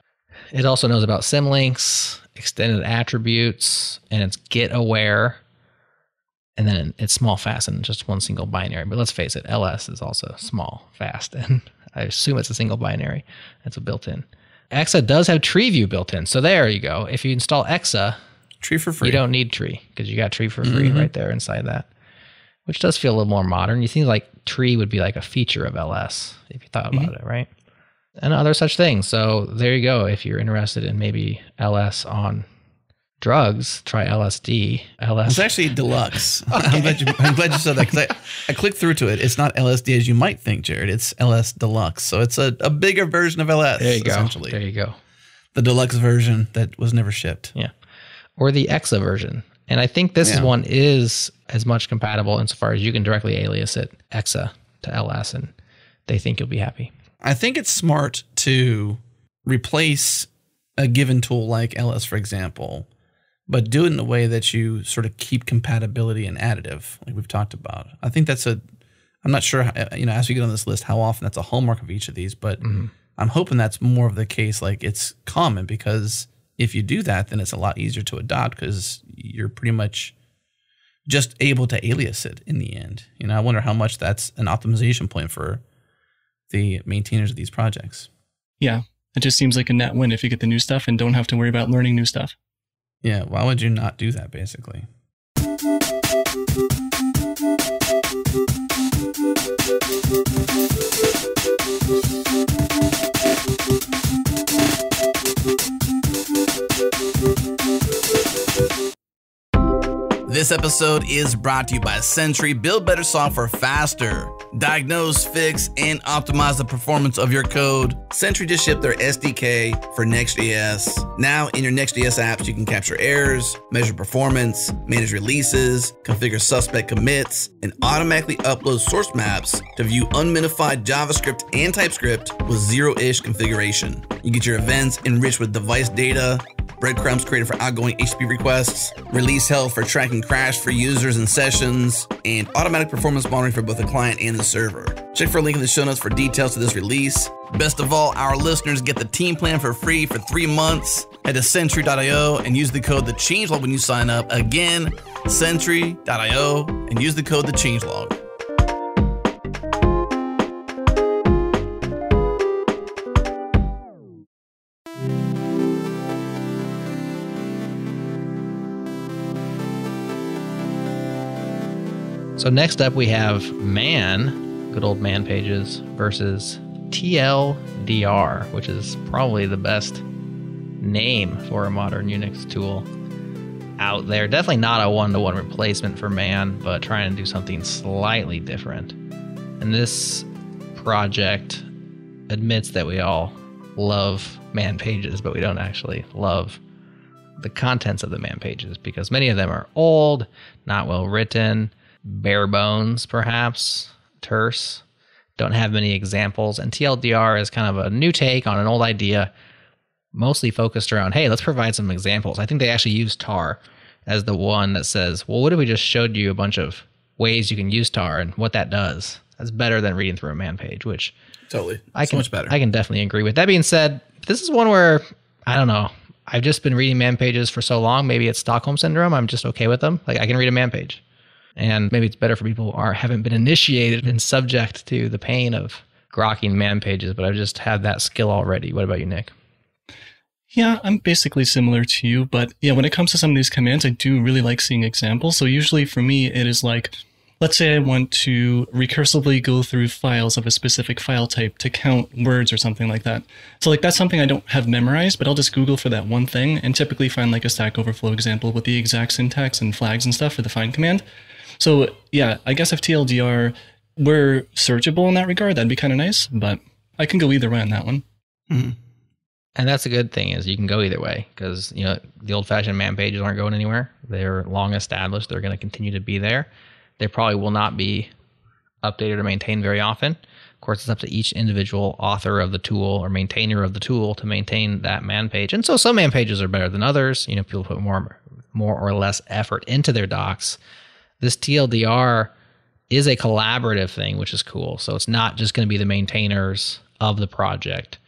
[SPEAKER 3] It also knows about symlinks, extended attributes, and it's Git aware. And then it's small, fast, and just one single binary. But let's face it, LS is also small, fast, and I assume it's a single binary. That's a built in. EXA does have tree view built in. So there you go. If you install EXA,
[SPEAKER 1] Tree for free.
[SPEAKER 3] you don't need tree because you got tree for free
[SPEAKER 1] Mhm.
[SPEAKER 3] right there inside that, which does feel a little more modern. You think like tree would be like a feature of LS if you thought about it, right? And other such things. So there you go. If you're interested in maybe LS on drugs, try LSD. LS.
[SPEAKER 1] It's actually deluxe. I'm, glad you, I'm glad you said that because I, I clicked through to it. It's not LSD as you might think, Jared. It's LS Deluxe. So it's a, a bigger version of LS.
[SPEAKER 3] there you go.
[SPEAKER 1] Essentially,
[SPEAKER 3] There you go.
[SPEAKER 1] the deluxe version that was never shipped.
[SPEAKER 3] Yeah. Or the EXA version. And I think this
[SPEAKER 1] Yeah.
[SPEAKER 3] one is as much compatible insofar as you can directly alias it EXA to LS and they think you'll be happy.
[SPEAKER 1] I think it's smart to replace a given tool like LS, for example, but do it in a way that you sort of keep compatibility and additive, like we've talked about. I think that's a. I'm not sure, uh, you know, as we get on this list, how often that's a hallmark of each of these, but mm-hmm. I'm hoping that's more of the case. Like it's common because if you do that, then it's a lot easier to adopt because you're pretty much just able to alias it in the end. You know, I wonder how much that's an optimization point for the maintainers of these projects.
[SPEAKER 4] Yeah. It just seems like a net win if you get the new stuff and don't have to worry about learning new stuff.
[SPEAKER 1] Yeah, why would you not do that basically? This episode is brought to you by Sentry. Build better software faster. Diagnose, fix, and optimize the performance of your code. Sentry just shipped their SDK for Next.js. Now, in your Next.js apps, you can capture errors, measure performance, manage releases, configure suspect commits, and automatically upload source maps to view unminified JavaScript and TypeScript with zero-ish configuration. You get your events enriched with device data, breadcrumbs created for outgoing HTTP requests, release health for tracking crash for users and sessions, and automatic performance monitoring for both the client and the server. Check for a link in the show notes for details to this release. Best of all, our listeners get the team plan for free for three months. Head to Sentry.io and use the code the changelog when you sign up. Again, Sentry.io and use the code the changelog.
[SPEAKER 3] So next up we have man, good old man pages versus TLDR, which is probably the best name for a modern Unix tool out there. Definitely not a one-to-one replacement for man, but trying to do something slightly different. And this project admits that we all love man pages, but we don't actually love the contents of the man pages because many of them are old, not well written, bare bones, perhaps, terse, don't have many examples. And TLDR is kind of a new take on an old idea, mostly focused around, hey, let's provide some examples. I think they actually use tar as the one that says, well, what if we just showed you a bunch of ways you can use tar and what that does? That's better than reading through a man page, which
[SPEAKER 1] Totally.
[SPEAKER 3] I
[SPEAKER 1] so much better.
[SPEAKER 3] I can definitely agree with. That being said, this is one where I don't know. I've just been reading man pages for so long. Maybe it's Stockholm syndrome. I'm just okay with them. Like I can read a man page, and maybe it's better for people who are haven't been initiated and subject to the pain of grokking man pages. But I've just had that skill already. What about you, Nick?
[SPEAKER 4] Yeah, I'm basically similar to you, but yeah, when it comes to some of these commands, I do really like seeing examples. So usually for me, it is like, let's say I want to recursively go through files of a specific file type to count words or something like that. So like that's something I don't have memorized, but I'll just Google for that one thing and typically find like a Stack Overflow example with the exact syntax and flags and stuff for the find command. So yeah, I guess if TLDR were searchable in that regard, that'd be kind of nice, but I can go either way on that one.
[SPEAKER 1] Mhm.
[SPEAKER 3] And that's a good thing is you can go either way because you know the old-fashioned man pages aren't going anywhere. They're long established. They're going to continue to be there. They probably will not be updated or maintained very often. Of course, it's up to each individual author of the tool or maintainer of the tool to maintain that man page. And so some man pages are better than others. You know, people put more more or less effort into their docs. This TLDR is a collaborative thing, which is cool. So it's not just going to be the maintainers of the project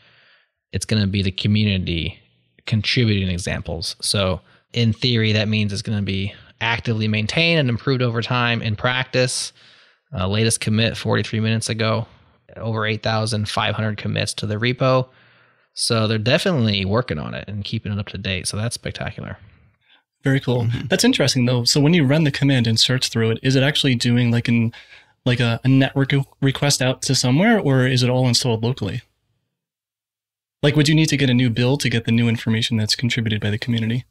[SPEAKER 3] it's going to be the community contributing examples. So, in theory, that means it's going to be actively maintained and improved over time in practice. Uh, latest commit 43 minutes ago, over 8,500 commits to the repo. So, they're definitely working on it and keeping it up to date. So, that's spectacular.
[SPEAKER 4] Very cool. Mm-hmm. That's interesting though. So when you run the command and search through it, is it actually doing like an like a, a network request out to somewhere, or is it all installed locally? Like, would you need to get a new build to get the new information that's contributed by the community?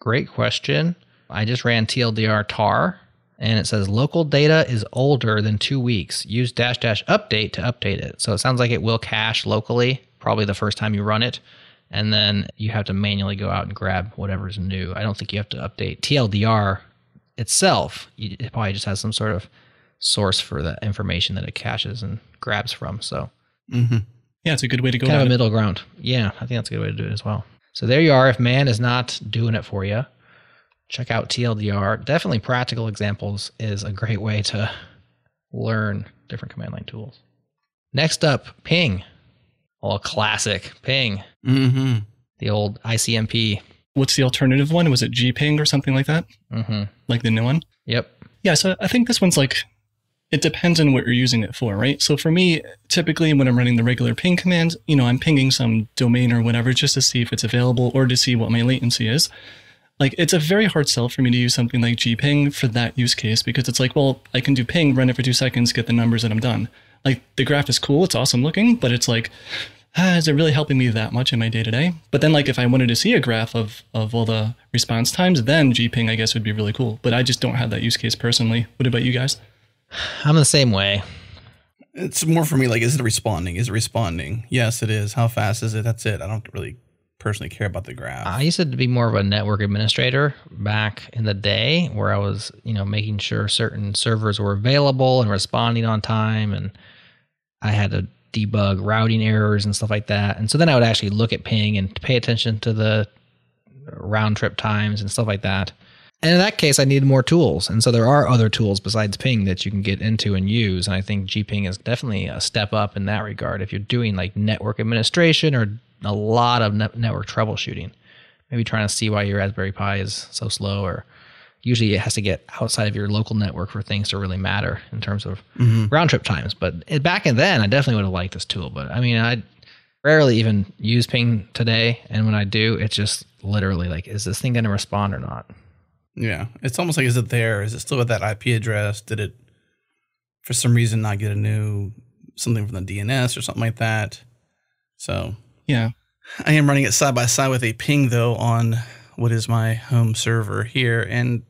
[SPEAKER 3] Great question. I just ran TLDR tar and it says local data is older than two weeks. Use dash dash update to update it. So it sounds like it will cache locally, probably the first time you run it. And then you have to manually go out and grab whatever's new. I don't think you have to update TLDR itself. You- It probably just has some sort of source for the information that it caches and grabs from. So
[SPEAKER 1] Mm-hmm.
[SPEAKER 4] Yeah, it's a good way to go.
[SPEAKER 3] kind of a
[SPEAKER 4] it.
[SPEAKER 3] middle ground. Yeah, I think that's a good way to do it as well. So there you are. If man is not doing it for you, check out TLDR. Definitely practical examples is a great way to learn different command line tools. Next up, ping. Well, classic ping,
[SPEAKER 1] Mm-hmm.
[SPEAKER 3] the old ICMP.
[SPEAKER 4] What's the alternative one? Was it Gping or something like that?
[SPEAKER 3] hmm
[SPEAKER 4] Like the new one?
[SPEAKER 3] Yep.
[SPEAKER 4] Yeah, so I think this one's like it depends on what you're using it for, right? So for me, typically when I'm running the regular ping command, you know, I'm pinging some domain or whatever just to see if it's available or to see what my latency is. Like it's a very hard sell for me to use something like gping for that use case because it's like, well, I can do ping, run it for two seconds, get the numbers, and I'm done. Like the graph is cool, it's awesome looking, but it's like, ah, is it really helping me that much in my day to day? But then like if I wanted to see a graph of of all the response times, then gping I guess would be really cool. But I just don't have that use case personally. What about you guys?
[SPEAKER 3] I'm the same way.
[SPEAKER 1] It's more for me like, is it responding? Is it responding? Yes, it is. How fast is it? That's it. I don't really personally care about the graph.
[SPEAKER 3] I used to be more of a network administrator back in the day where I was, you know, making sure certain servers were available and responding on time and I had to debug routing errors and stuff like that. And so then I would actually look at ping and pay attention to the round trip times and stuff like that. And in that case, I needed more tools. And so there are other tools besides ping that you can get into and use. And I think gping is definitely a step up in that regard. If you're doing like network administration or a lot of net- network troubleshooting, maybe trying to see why your Raspberry Pi is so slow, or usually it has to get outside of your local network for things to really matter in terms of mm-hmm. round trip times. But it, back in then, I definitely would have liked this tool. But I mean, I rarely even use ping today. And when I do, it's just literally like, is this thing going to respond or not?
[SPEAKER 1] Yeah. It's almost like, is it there? Is it still at that IP address? Did it, for some reason, not get a new something from the DNS or something like that? So
[SPEAKER 4] Yeah.
[SPEAKER 1] I am running it side by side with a ping though on what is my home server here, and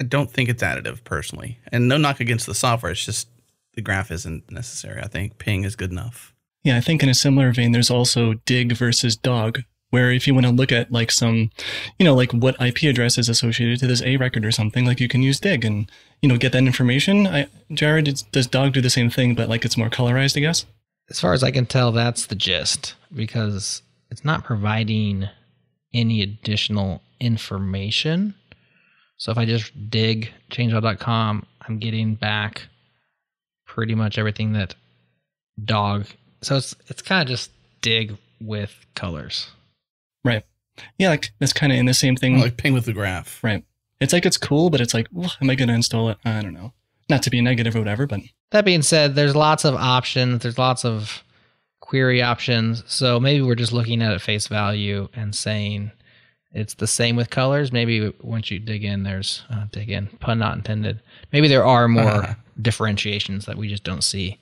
[SPEAKER 1] I don't think it's additive personally. And no knock against the software, it's just the graph isn't necessary. I think ping is good enough.
[SPEAKER 4] Yeah, I think in a similar vein, there's also dig versus dog, where if you want to look at like some, you know, like what IP address is associated to this A record or something, like you can use dig and, you know, get that information. I, Jared, it's, does dog do the same thing, but like it's more colorized, I guess?
[SPEAKER 3] As far as I can tell, that's the gist because it's not providing any additional information. So if I just dig changelog.com, I'm getting back pretty much everything that dog. So it's it's kind of just dig with colors.
[SPEAKER 4] Right. Yeah, like that's kind of in the same thing.
[SPEAKER 1] Like ping with the graph.
[SPEAKER 4] right. It's like it's cool, but it's like, well, am I going to install it? I don't know. Not to be negative or whatever, but
[SPEAKER 3] That being said, there's lots of options. There's lots of query options. So maybe we're just looking at it face value and saying it's the same with colors. Maybe once you dig in, there's uh, dig in, pun not intended. Maybe there are more differentiations that we just don't see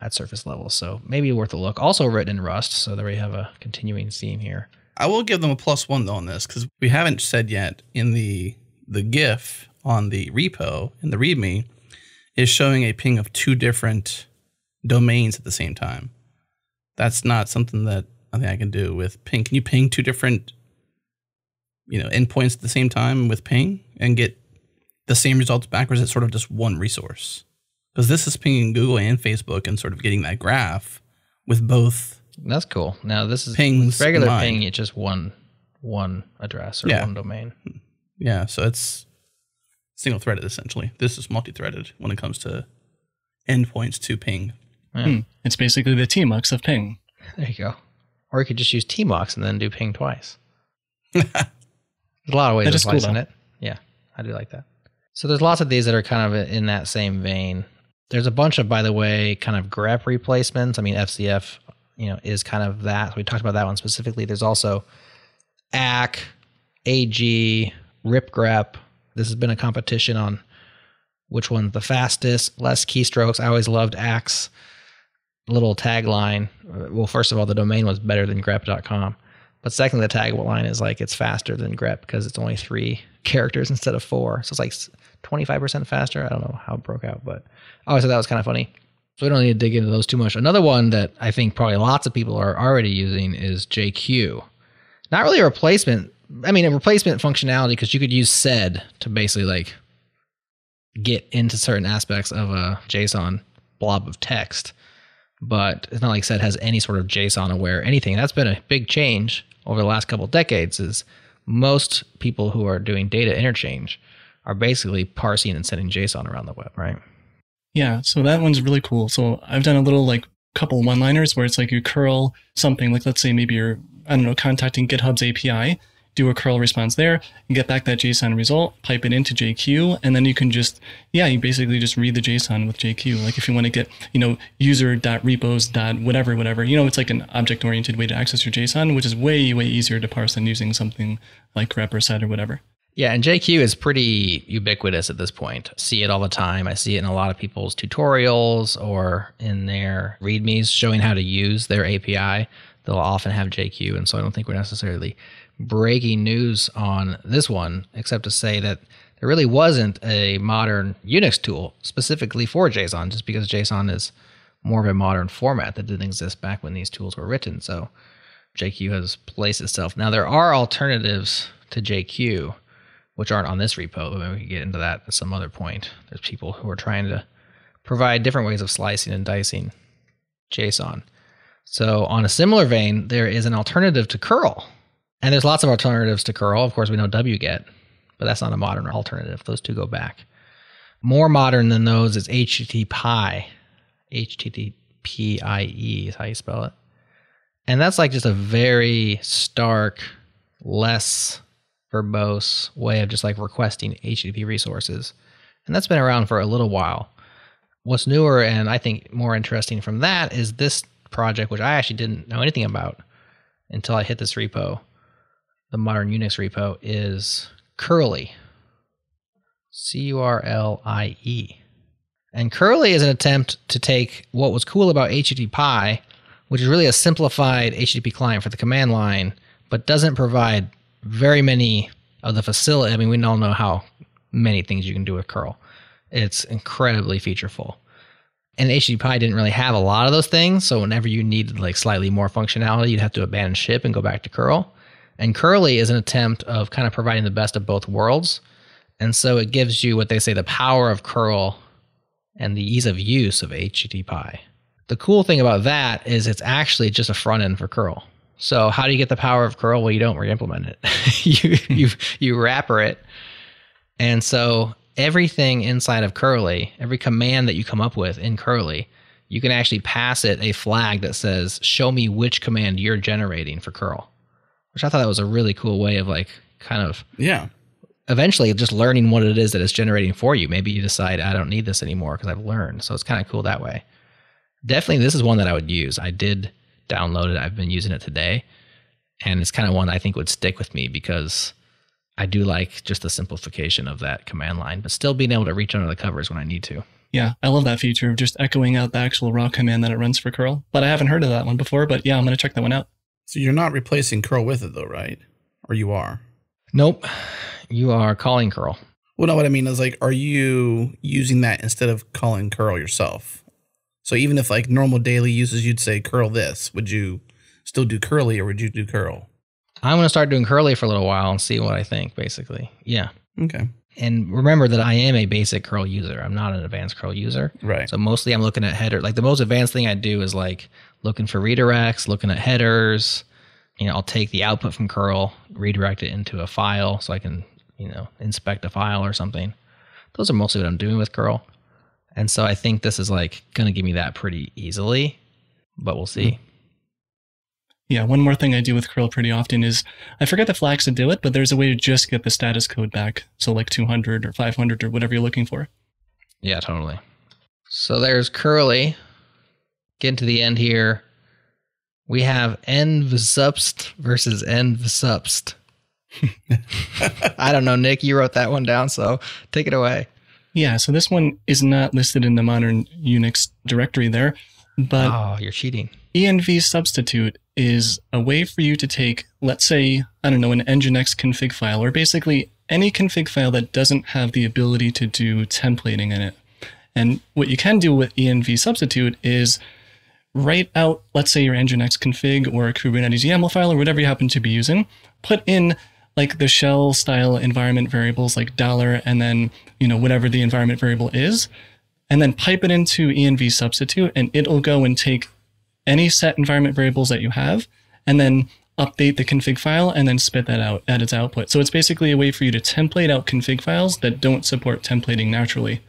[SPEAKER 3] at surface level. So maybe worth a look. Also written in Rust, so there we have a continuing theme here.
[SPEAKER 1] I will give them a plus one though on this because we haven't said yet in the the GIF on the repo in the README is showing a ping of two different domains at the same time. That's not something that I think I can do with ping. Can you ping two different, you know, endpoints at the same time with ping and get the same results back, or is it sort of just one resource? Because this is pinging Google and Facebook and sort of getting that graph with both.
[SPEAKER 3] That's cool. Now this is
[SPEAKER 1] Pings
[SPEAKER 3] regular
[SPEAKER 1] combined.
[SPEAKER 3] ping. It's just one one address or
[SPEAKER 1] Yeah.
[SPEAKER 3] one domain.
[SPEAKER 1] Yeah, so it's single threaded essentially. This is multi threaded when it comes to endpoints to ping.
[SPEAKER 3] Yeah.
[SPEAKER 4] hmm, it's basically the TMUX of ping.
[SPEAKER 3] There you go. Or you could just use tmux and then do ping twice. There's a lot of ways of
[SPEAKER 4] is cool,
[SPEAKER 3] it. Yeah, I do like that. So there's lots of these that are kind of in that same vein. There's a bunch of, by the way, kind of grep replacements. I mean, FZF, you know, is kind of that. We talked about that one specifically. There's also ACK, AG, RipGrep. This has been a competition on which one's the fastest, less keystrokes. I always loved ACK's little tagline. Well, first of all, the domain was better than grep.com. But secondly, the tagline is like it's faster than grep because it's only three characters instead of four. So it's like 25% faster. I don't know how it broke out, but I always thought that was kind of funny. So we don't need to dig into those too much. Another one that I think probably lots of people are already using is JQ. Not really a replacement. I mean, a replacement functionality because you could use sed to basically like get into certain aspects of a JSON blob of text. But it's not like sed has any sort of JSON aware anything. That's been a big change over the last couple decades. Is most people who are doing data interchange are basically parsing and sending JSON around the web, right?
[SPEAKER 4] Yeah, so that one's really cool. So I've done a little like couple one liners where it's like you curl something, like let's say maybe you're, I don't know, contacting GitHub's API, do a curl response there, and get back that JSON result, pipe it into JQ, and then you can just, yeah, you basically just read the JSON with JQ. Like if you want to get, you know, user.repos. whatever, whatever, you know, it's like an object oriented way to access your JSON, which is way, way easier to parse than using something like grep or sed or whatever.
[SPEAKER 3] Yeah, and JQ is pretty ubiquitous at this point. See it all the time. I see it in a lot of people's tutorials or in their readmes showing how to use their API. They'll often have JQ, and so I don't think we're necessarily breaking news on this one, except to say that there really wasn't a modern Unix tool specifically for JSON, just because JSON is more of a modern format that didn't exist back when these tools were written. So JQ has placed itself. Now there are alternatives to JQ, which aren't on this repo, but we can get into that at some other point. There's people who are trying to provide different ways of slicing and dicing JSON. So on a similar vein, there is an alternative to curl. And there's lots of alternatives to curl. Of course, we know wget, but that's not a modern alternative. Those two go back. More modern than those is HTTPie. HTTPIE is how you spell it. And that's like just a very stark, less verbose way of just like requesting HTTP resources. And that's been around for a little while. What's newer and I think more interesting from that is this project, which I actually didn't know anything about until I hit this repo. The modern Unix repo is Curlie. C U R L I E. And Curlie is an attempt to take what was cool about HTTPie, which is really a simplified HTTP client for the command line, but doesn't provide very many of the facility. I mean, we all know how many things you can do with curl. It's incredibly featureful. And HTTPie didn't really have a lot of those things. So whenever you needed like slightly more functionality, you'd have to abandon ship and go back to curl. And curlie is an attempt of kind of providing the best of both worlds. And so it gives you what they say the power of curl and the ease of use of HTTPie. The cool thing about that is it's actually just a front end for curl. So how do you get the power of curl? Well, you don't re-implement it. you hmm. you you wrapper it. And so everything inside of curlie, every command that you come up with in curlie, you can actually pass it a flag that says show me which command you're generating for curl. Which I thought that was a really cool way of like kind of
[SPEAKER 1] Yeah.
[SPEAKER 3] eventually just learning what it is that it's generating for you. Maybe you decide I don't need this anymore because I've learned. So it's kind of cool that way. Definitely, this is one that I would use. I did download it. I've been using it today, and it's kind of one I think would stick with me because I do like just the simplification of that command line, but still being able to reach under the covers when I need to.
[SPEAKER 4] Yeah, I love that feature of just echoing out the actual raw command that it runs for curl. But I haven't heard of that one before, but yeah, I'm going to check that one out.
[SPEAKER 1] So you're not replacing curl with it though, right? Or you are?
[SPEAKER 3] Nope, you are calling curl.
[SPEAKER 1] Well, no, what I mean is like, are you using that instead of calling curl yourself? So even if like normal daily uses, you'd say curl this, would you still do curlie or would you do curl?
[SPEAKER 3] I'm going to start doing curlie for a little while and see what I think, basically. Yeah.
[SPEAKER 1] Okay.
[SPEAKER 3] And remember that I am a basic curl user. I'm not an advanced curl user.
[SPEAKER 1] Right.
[SPEAKER 3] So mostly I'm looking at header. Like the most advanced thing I do is like looking for redirects, looking at headers. You know, I'll take the output from curl, redirect it into a file so I can, you know, inspect a file or something. Those are mostly what I'm doing with curl. And so I think this is like going to give me that pretty easily, but we'll see.
[SPEAKER 4] Yeah, one more thing I do with curl pretty often is I forget the flags to do it, but there's a way to just get the status code back. So like 200 or 500 or whatever you're looking for.
[SPEAKER 3] Yeah, totally. So there's curlie. Getting to the end here. We have envsubst versus envsubst. I don't know, Nick. You wrote that one down, so take it away.
[SPEAKER 4] Yeah, so this one is not listed in the modern Unix directory there, but
[SPEAKER 3] oh, you're cheating.
[SPEAKER 4] env substitute is a way for you to take, let's say, I don't know, an Nginx config file, or basically any config file that doesn't have the ability to do templating in it. And what you can do with env substitute is write out, let's say, your Nginx config or a Kubernetes YAML file or whatever you happen to be using, put in like the shell style environment variables like dollar and then, you know, whatever the environment variable is, and then pipe it into env substitute and it'll go and take any set environment variables that you have and then update the config file and then spit that out at its output. So it's basically a way for you to template out config files that don't support templating naturally.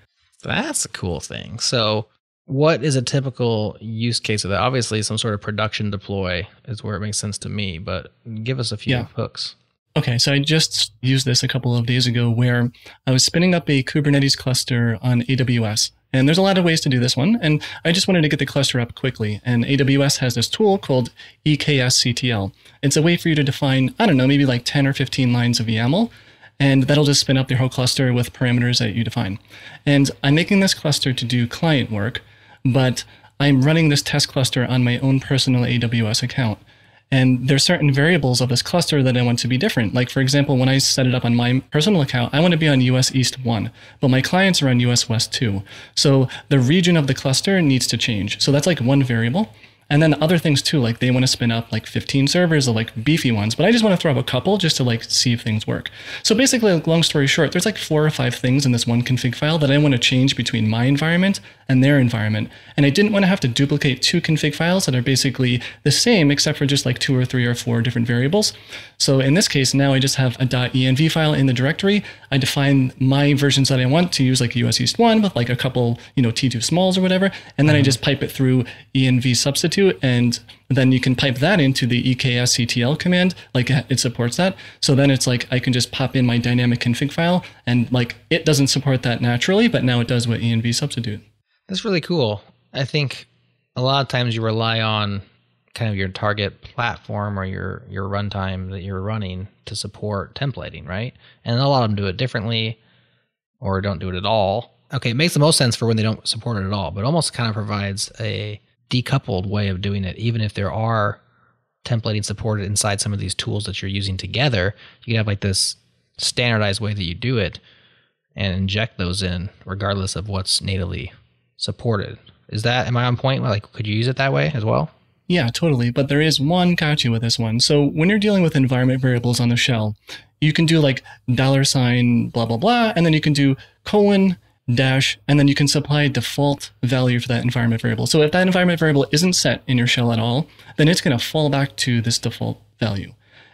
[SPEAKER 3] That's a cool thing. So, what is a typical use case of that? Obviously, some sort of production deploy is where it makes sense to me, but give us a few
[SPEAKER 4] Yeah.
[SPEAKER 3] hooks.
[SPEAKER 4] Okay, so I just used this a couple of days ago where I was spinning up a Kubernetes cluster on AWS. And there's a lot of ways to do this one. And I just wanted to get the cluster up quickly. And AWS has this tool called EKSCTL. It's a way for you to define, I don't know, maybe like 10 or 15 lines of YAML. And that'll just spin up your whole cluster with parameters that you define. And I'm making this cluster to do client work, but I'm running this test cluster on my own personal AWS account. And there's certain variables of this cluster that I want to be different. Like, for example, when I set it up on my personal account, I want to be on US East 1, but my clients are on US West 2. So the region of the cluster needs to change. So that's like one variable. And then other things too, like they want to spin up like 15 servers, or like beefy ones, but I just want to throw up a couple just to like see if things work. So basically, long story short, there's like four or five things in this one config file that I want to change between my environment and their environment. And I didn't want to have to duplicate two config files that are basically the same except for just like two or three or four different variables. So in this case, now I just have a .env file in the directory. I define my versions that I want to use like US East 1 with like a couple, you know, T2 smalls or whatever. And then I mm-hmm. just pipe it through env substitute and then you can pipe that into the EKSCTL command, like it supports that. So then it's like I can just pop in my dynamic config file and like it doesn't support that naturally, but now it does with env substitute.
[SPEAKER 3] That's really cool. I think a lot of times you rely on kind of your target platform or your your runtime that you're running to support templating, right? And a lot of them do it differently or don't do it at all. Okay, it makes the most sense for when they don't support it at all, but almost kind of provides a decoupled way of doing it, even if there are templating supported inside some of these tools that you're using together. You can have like this standardized way that you do it and inject those in regardless of what's natively supported. Is that am I on point? Like, could you use it that way as well?
[SPEAKER 4] Yeah, totally. But there is one gotcha with this one. So when you're dealing with environment variables on the shell, you can do like dollar sign, blah, blah, blah, and then you can do colon dash, and then you can supply a default value for that environment variable. So if that environment variable isn't set in your shell at all, then it's going to fall back to this default value.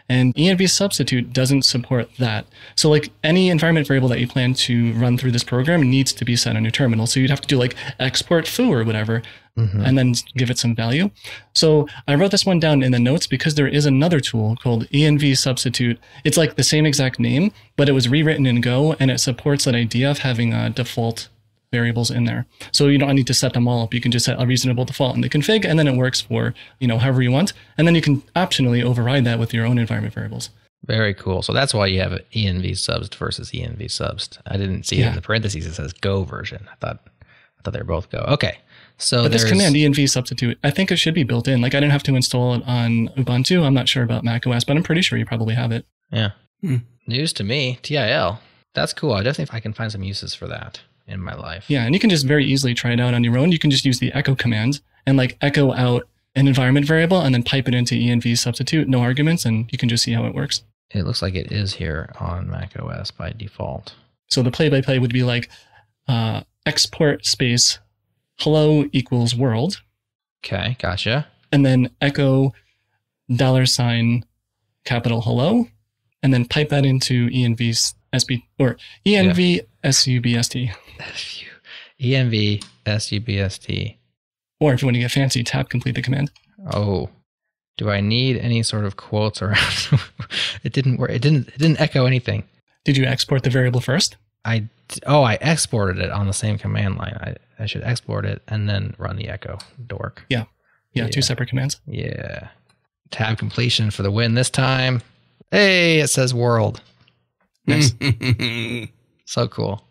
[SPEAKER 4] And env substitute doesn't support that. So like any environment variable that you plan to run through this program needs to be set on your terminal. So you'd have to do like export foo or whatever,
[SPEAKER 3] Mhm.
[SPEAKER 4] and then give it some value. So I wrote this one down in the notes because there is another tool called env substitute. It's like the same exact name, but it was rewritten in Go and it supports that idea of having a default variables in there. So you don't need to set them all up. You can just set a reasonable default in the config and then it works for, you know, however you want. And then you can optionally override that with your own environment variables.
[SPEAKER 3] Very cool. So that's why you have env subst versus env subst. I didn't see it in the parentheses. It says Go version. I thought I thought they were both Go. Okay. So
[SPEAKER 4] But this command env substitute, I think it should be built in. Like I didn't have to install it on Ubuntu. I'm not sure about macOS, but I'm pretty sure you probably have it.
[SPEAKER 3] Yeah.
[SPEAKER 1] Hmm.
[SPEAKER 3] News to me. TIL. That's cool. I definitely I can find some uses for that in my life.
[SPEAKER 4] Yeah, and you can just very easily try it out on your own. You can just use the echo command and like echo out an environment variable and then pipe it into env substitute, no arguments, and you can just see how it works.
[SPEAKER 3] It looks like it is here on Mac OS by default.
[SPEAKER 4] So the play by play would be like uh, export space hello equals world,
[SPEAKER 3] Okay, gotcha.
[SPEAKER 4] and then echo dollar sign capital hello, and then pipe that into env sb or env subst.
[SPEAKER 3] env subst.
[SPEAKER 4] Or if you want to get fancy, tab complete the command.
[SPEAKER 3] Oh, do I need any sort of quotes around? it didn't work. It didn't. It didn't echo anything.
[SPEAKER 4] Did you export the variable first?
[SPEAKER 3] I oh I exported it on the same command line. I, I should export it and then run the echo dork.
[SPEAKER 4] Yeah,
[SPEAKER 3] Yeah.
[SPEAKER 4] two separate commands.
[SPEAKER 3] Yeah. Tab completion for the win this time. Hey, it says world.
[SPEAKER 4] Nice.
[SPEAKER 3] So cool.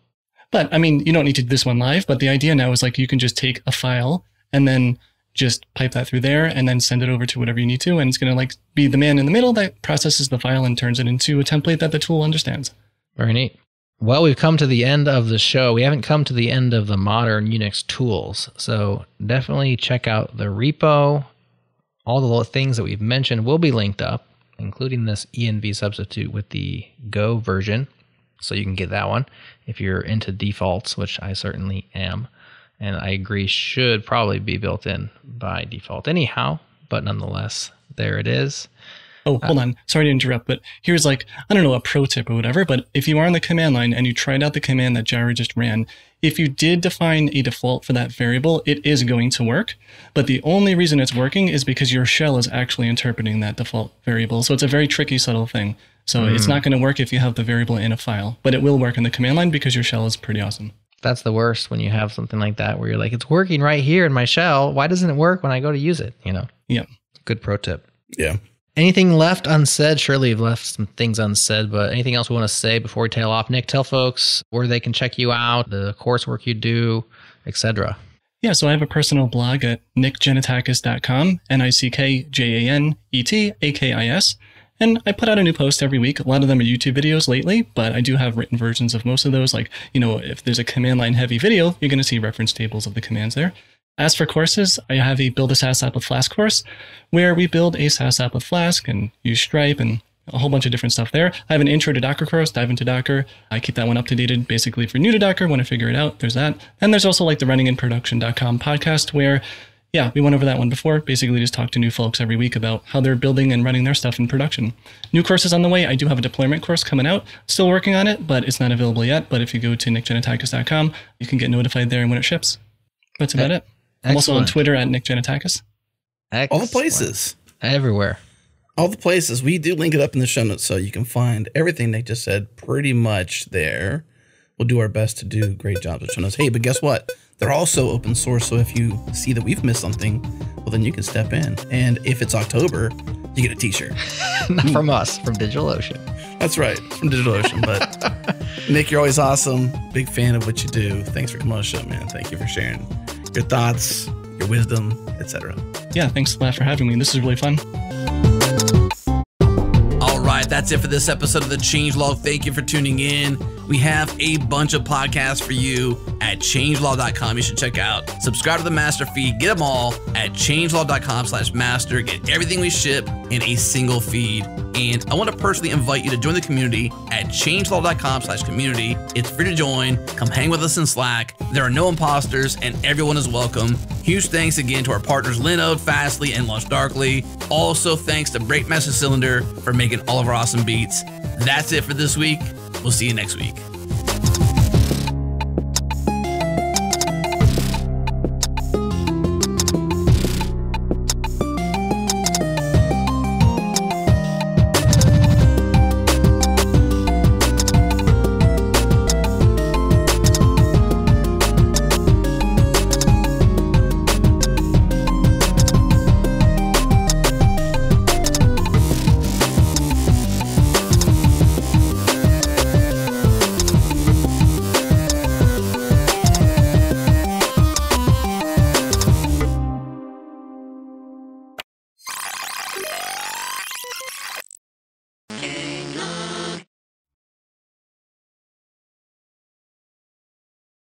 [SPEAKER 4] But I mean, you don't need to do this one live, but the idea now is like you can just take a file and then just pipe that through there and then send it over to whatever you need to. And it's going to like be the man in the middle that processes the file and turns it into a template that the tool understands.
[SPEAKER 3] Very neat. Well, we've come to the end of the show. We haven't come to the end of the modern Unix tools. So definitely check out the repo. All the little things that we've mentioned will be linked up, including this env substitute with the Go version. So you can get that one if you're into defaults, which I certainly am. And I agree, should probably be built in by default anyhow. But nonetheless, there it is.
[SPEAKER 4] Oh, uh, hold on. Sorry to interrupt, but here's like, I don't know, a pro tip or whatever. But if you are on the command line and you tried out the command that Jared just ran, if you did define a default for that variable, it is going to work. But the only reason it's working is because your shell is actually interpreting that default variable. So it's a very tricky, subtle thing. So it's hmm. not going to work if you have the variable in a file, but it will work in the command line because your shell is pretty awesome.
[SPEAKER 3] That's the worst when you have something like that where you're like, it's working right here in my shell. Why doesn't it work when I go to use it? You know?
[SPEAKER 4] Yeah.
[SPEAKER 3] Good pro tip.
[SPEAKER 1] yeah.
[SPEAKER 3] Anything left unsaid? Surely you've left some things unsaid, but anything else we want to say before we tail off? Nick, tell folks where they can check you out, the coursework you do, etc.
[SPEAKER 4] Yeah, so I have a personal blog at nickjanetakis.com, N I C K J A N E T A K I S. And I put out a new post every week. A lot of them are YouTube videos lately, but I do have written versions of most of those. Like, you know, if there's a command line heavy video, you're going to see reference tables of the commands there. As for courses, I have a Build a SaaS app with Flask course where we build a SaaS app with Flask and use Stripe and a whole bunch of different stuff there. I have an intro to Docker course, dive into Docker. I keep that one up to date basically for new to Docker, want to figure it out. There's that. And there's also like the running in runninginproduction.com podcast where, yeah, we went over that one before. Basically, just talk to new folks every week about how they're building and running their stuff in production. New courses on the way. I do have a deployment course coming out. Still working on it, but it's not available yet. But if you go to nickjanetakis.com, you can get notified there and when it ships. That's about it. I'm also on Twitter at nickjanetakis.
[SPEAKER 1] All the places.
[SPEAKER 3] Everywhere.
[SPEAKER 1] All the places. We do link it up in the show notes so you can find everything Nick just said pretty much there. We'll do our best to do great jobs with show notes. Hey, but guess what? They're also open source. So if you see that we've missed something, well, then you can step in. And if it's October, you get a t shirt.
[SPEAKER 3] Not from us, from DigitalOcean.
[SPEAKER 1] That's right, from DigitalOcean. But Nick, you're always awesome. Big fan of what you do. Thanks for coming on the show, man. Thank you for sharing your thoughts, your wisdom, etc.
[SPEAKER 4] Yeah, thanks a lot for having me. This is really fun.
[SPEAKER 5] All right, that's it for this episode of the Changelog. Thank you for tuning in. We have a bunch of podcasts for you at changelog.com. You should check out. Subscribe to the master feed. Get them all at changelog.com slash master. Get everything we ship in a single feed.
[SPEAKER 1] And I want to personally invite you to join the community at changelog.com slash community. It's free to join. Come hang with us in Slack. There are no imposters and everyone is welcome. Huge thanks again to our partners Linode, Fastly, and LaunchDarkly. Also thanks to Breakmaster Cylinder for making all of our awesome beats. That's it for this week. We'll see you next week.